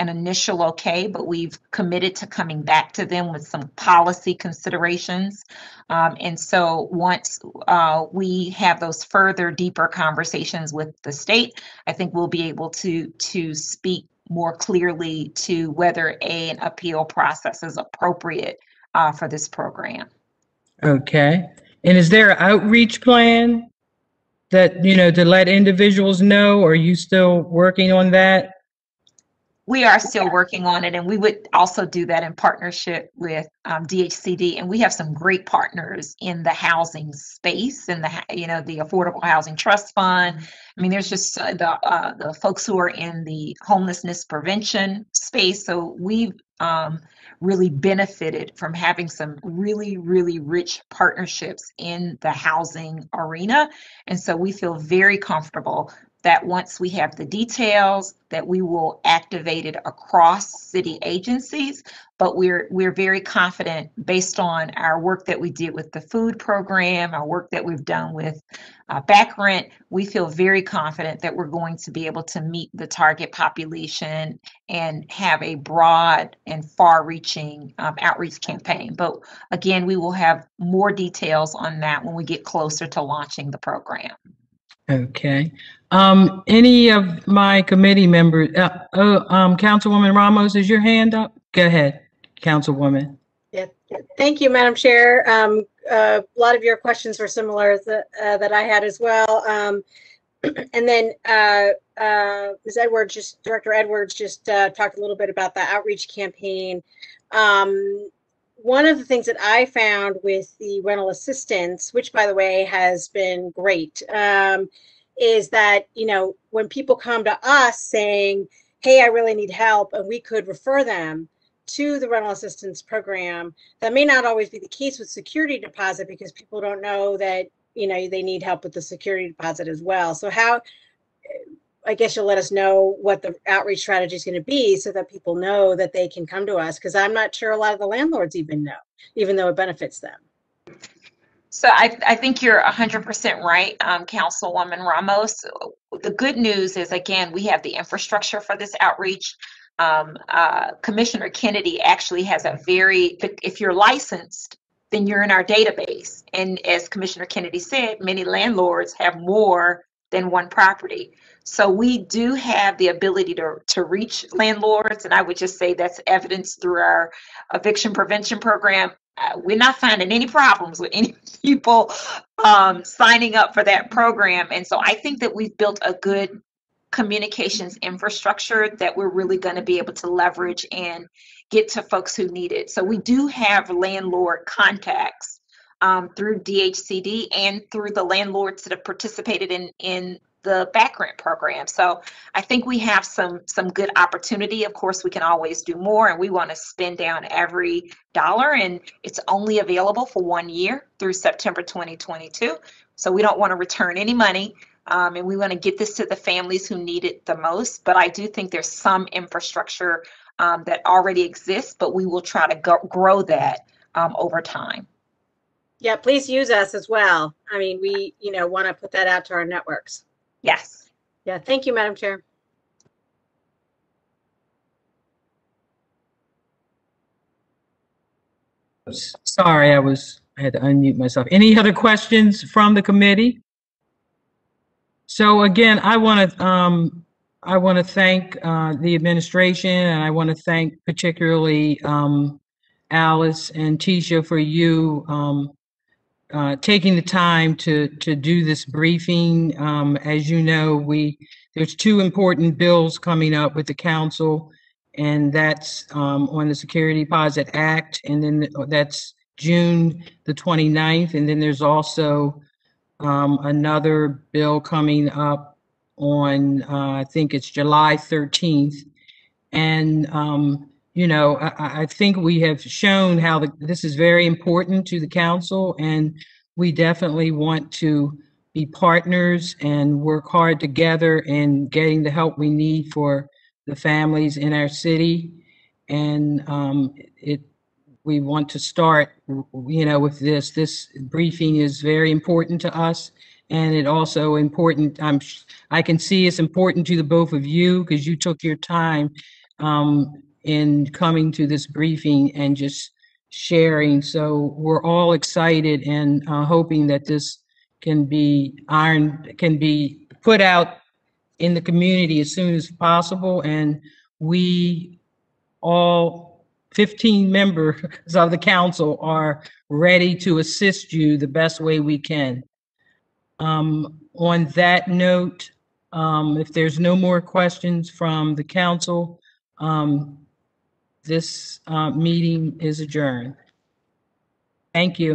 an initial okay, but we've committed to coming back to them with some policy considerations. Um, and so once uh, we have those further, deeper conversations with the state, I think we'll be able to to speak more clearly to whether a, an appeal process is appropriate uh, for this program. Okay. And is there an outreach plan that, you know, to let individuals know? Are you still working on that? We are still working on it, and we would also do that in partnership with um, DHCD. And we have some great partners in the housing space, and the you know the Affordable Housing Trust Fund. I mean, there's just uh, the uh, the folks who are in the homelessness prevention space. So we've um, really benefited from having some really really rich partnerships in the housing arena, and so we feel very comfortable that once we have the details that we will activate it across city agencies. But we're we're very confident based on our work that we did with the food program our work that we've done with uh, back rent we feel very confident that we're going to be able to meet the target population and have a broad and far reaching um, outreach campaign. But again we will have more details on that when we get closer to launching the program. Okay. Um, any of my committee members, uh, oh, um, Councilwoman Ramos, is your hand up? Go ahead, Councilwoman. Yeah, thank you, Madam Chair. Um, uh, a lot of your questions were similar that, uh, that I had as well. Um, and then uh, uh, Ms. Edwards, just Director Edwards, just uh, talked a little bit about the outreach campaign. Um, one of the things that I found with the rental assistance, which by the way has been great, um, is that, you know, when people come to us saying, hey, I really need help, and we could refer them to the rental assistance program, that may not always be the case with security deposit because people don't know that, you know, they need help with the security deposit as well. So how, I guess you'll let us know what the outreach strategy is going to be so that people know that they can come to us because I'm not sure a lot of the landlords even know, even though it benefits them. So I, I think you're 100% right, um, Councilwoman Ramos. The good news is, again, we have the infrastructure for this outreach. Um, uh, Commissioner Kennedy actually has a very, if you're licensed, then you're in our database. And as Commissioner Kennedy said, many landlords have more than one property. So we do have the ability to, to reach landlords. And I would just say that's evidenced through our eviction prevention program. Uh, we're not finding any problems with any people um, signing up for that program. And so I think that we've built a good communications infrastructure that we're really going to be able to leverage and get to folks who need it. So we do have landlord contacts um, through DHCD and through the landlords that have participated in in the back rent program. So I think we have some some good opportunity. Of course, we can always do more, and we want to spend down every dollar. And it's only available for one year through September 2022. So we don't want to return any money. Um, and we want to get this to the families who need it the most. But I do think there's some infrastructure um, that already exists, but we will try to go, grow that um, over time. Yeah, please use us as well. I mean, we, you know, want to put that out to our networks. Yes. Yeah, thank you, Madam Chair. Sorry, I was, I had to unmute myself. Any other questions from the committee? So again, I want to, um, I want to thank, uh, the administration and I want to thank particularly, um, Alice and Tisha for you, um, uh, taking the time to, to do this briefing. Um, as you know, we, there's two important bills coming up with the council and that's, um, on the Security Deposit Act and then that's June the 29th. And then there's also, um, another bill coming up on, uh, I think it's July 13th. And, um, you know, I, I think we have shown how the, this is very important to the council and we definitely want to be partners and work hard together in getting the help we need for the families in our city. And um, it, we want to start, you know, with this. This briefing is very important to us. And it also important, I'm, I can see it's important to the both of you because you took your time um, in coming to this briefing and just sharing. So we're all excited and uh, hoping that this can be iron can be put out in the community as soon as possible. And we all 15 members of the council are ready to assist you the best way we can. Um, on that note, um, if there's no more questions from the council, um, this uh, meeting is adjourned. Thank you.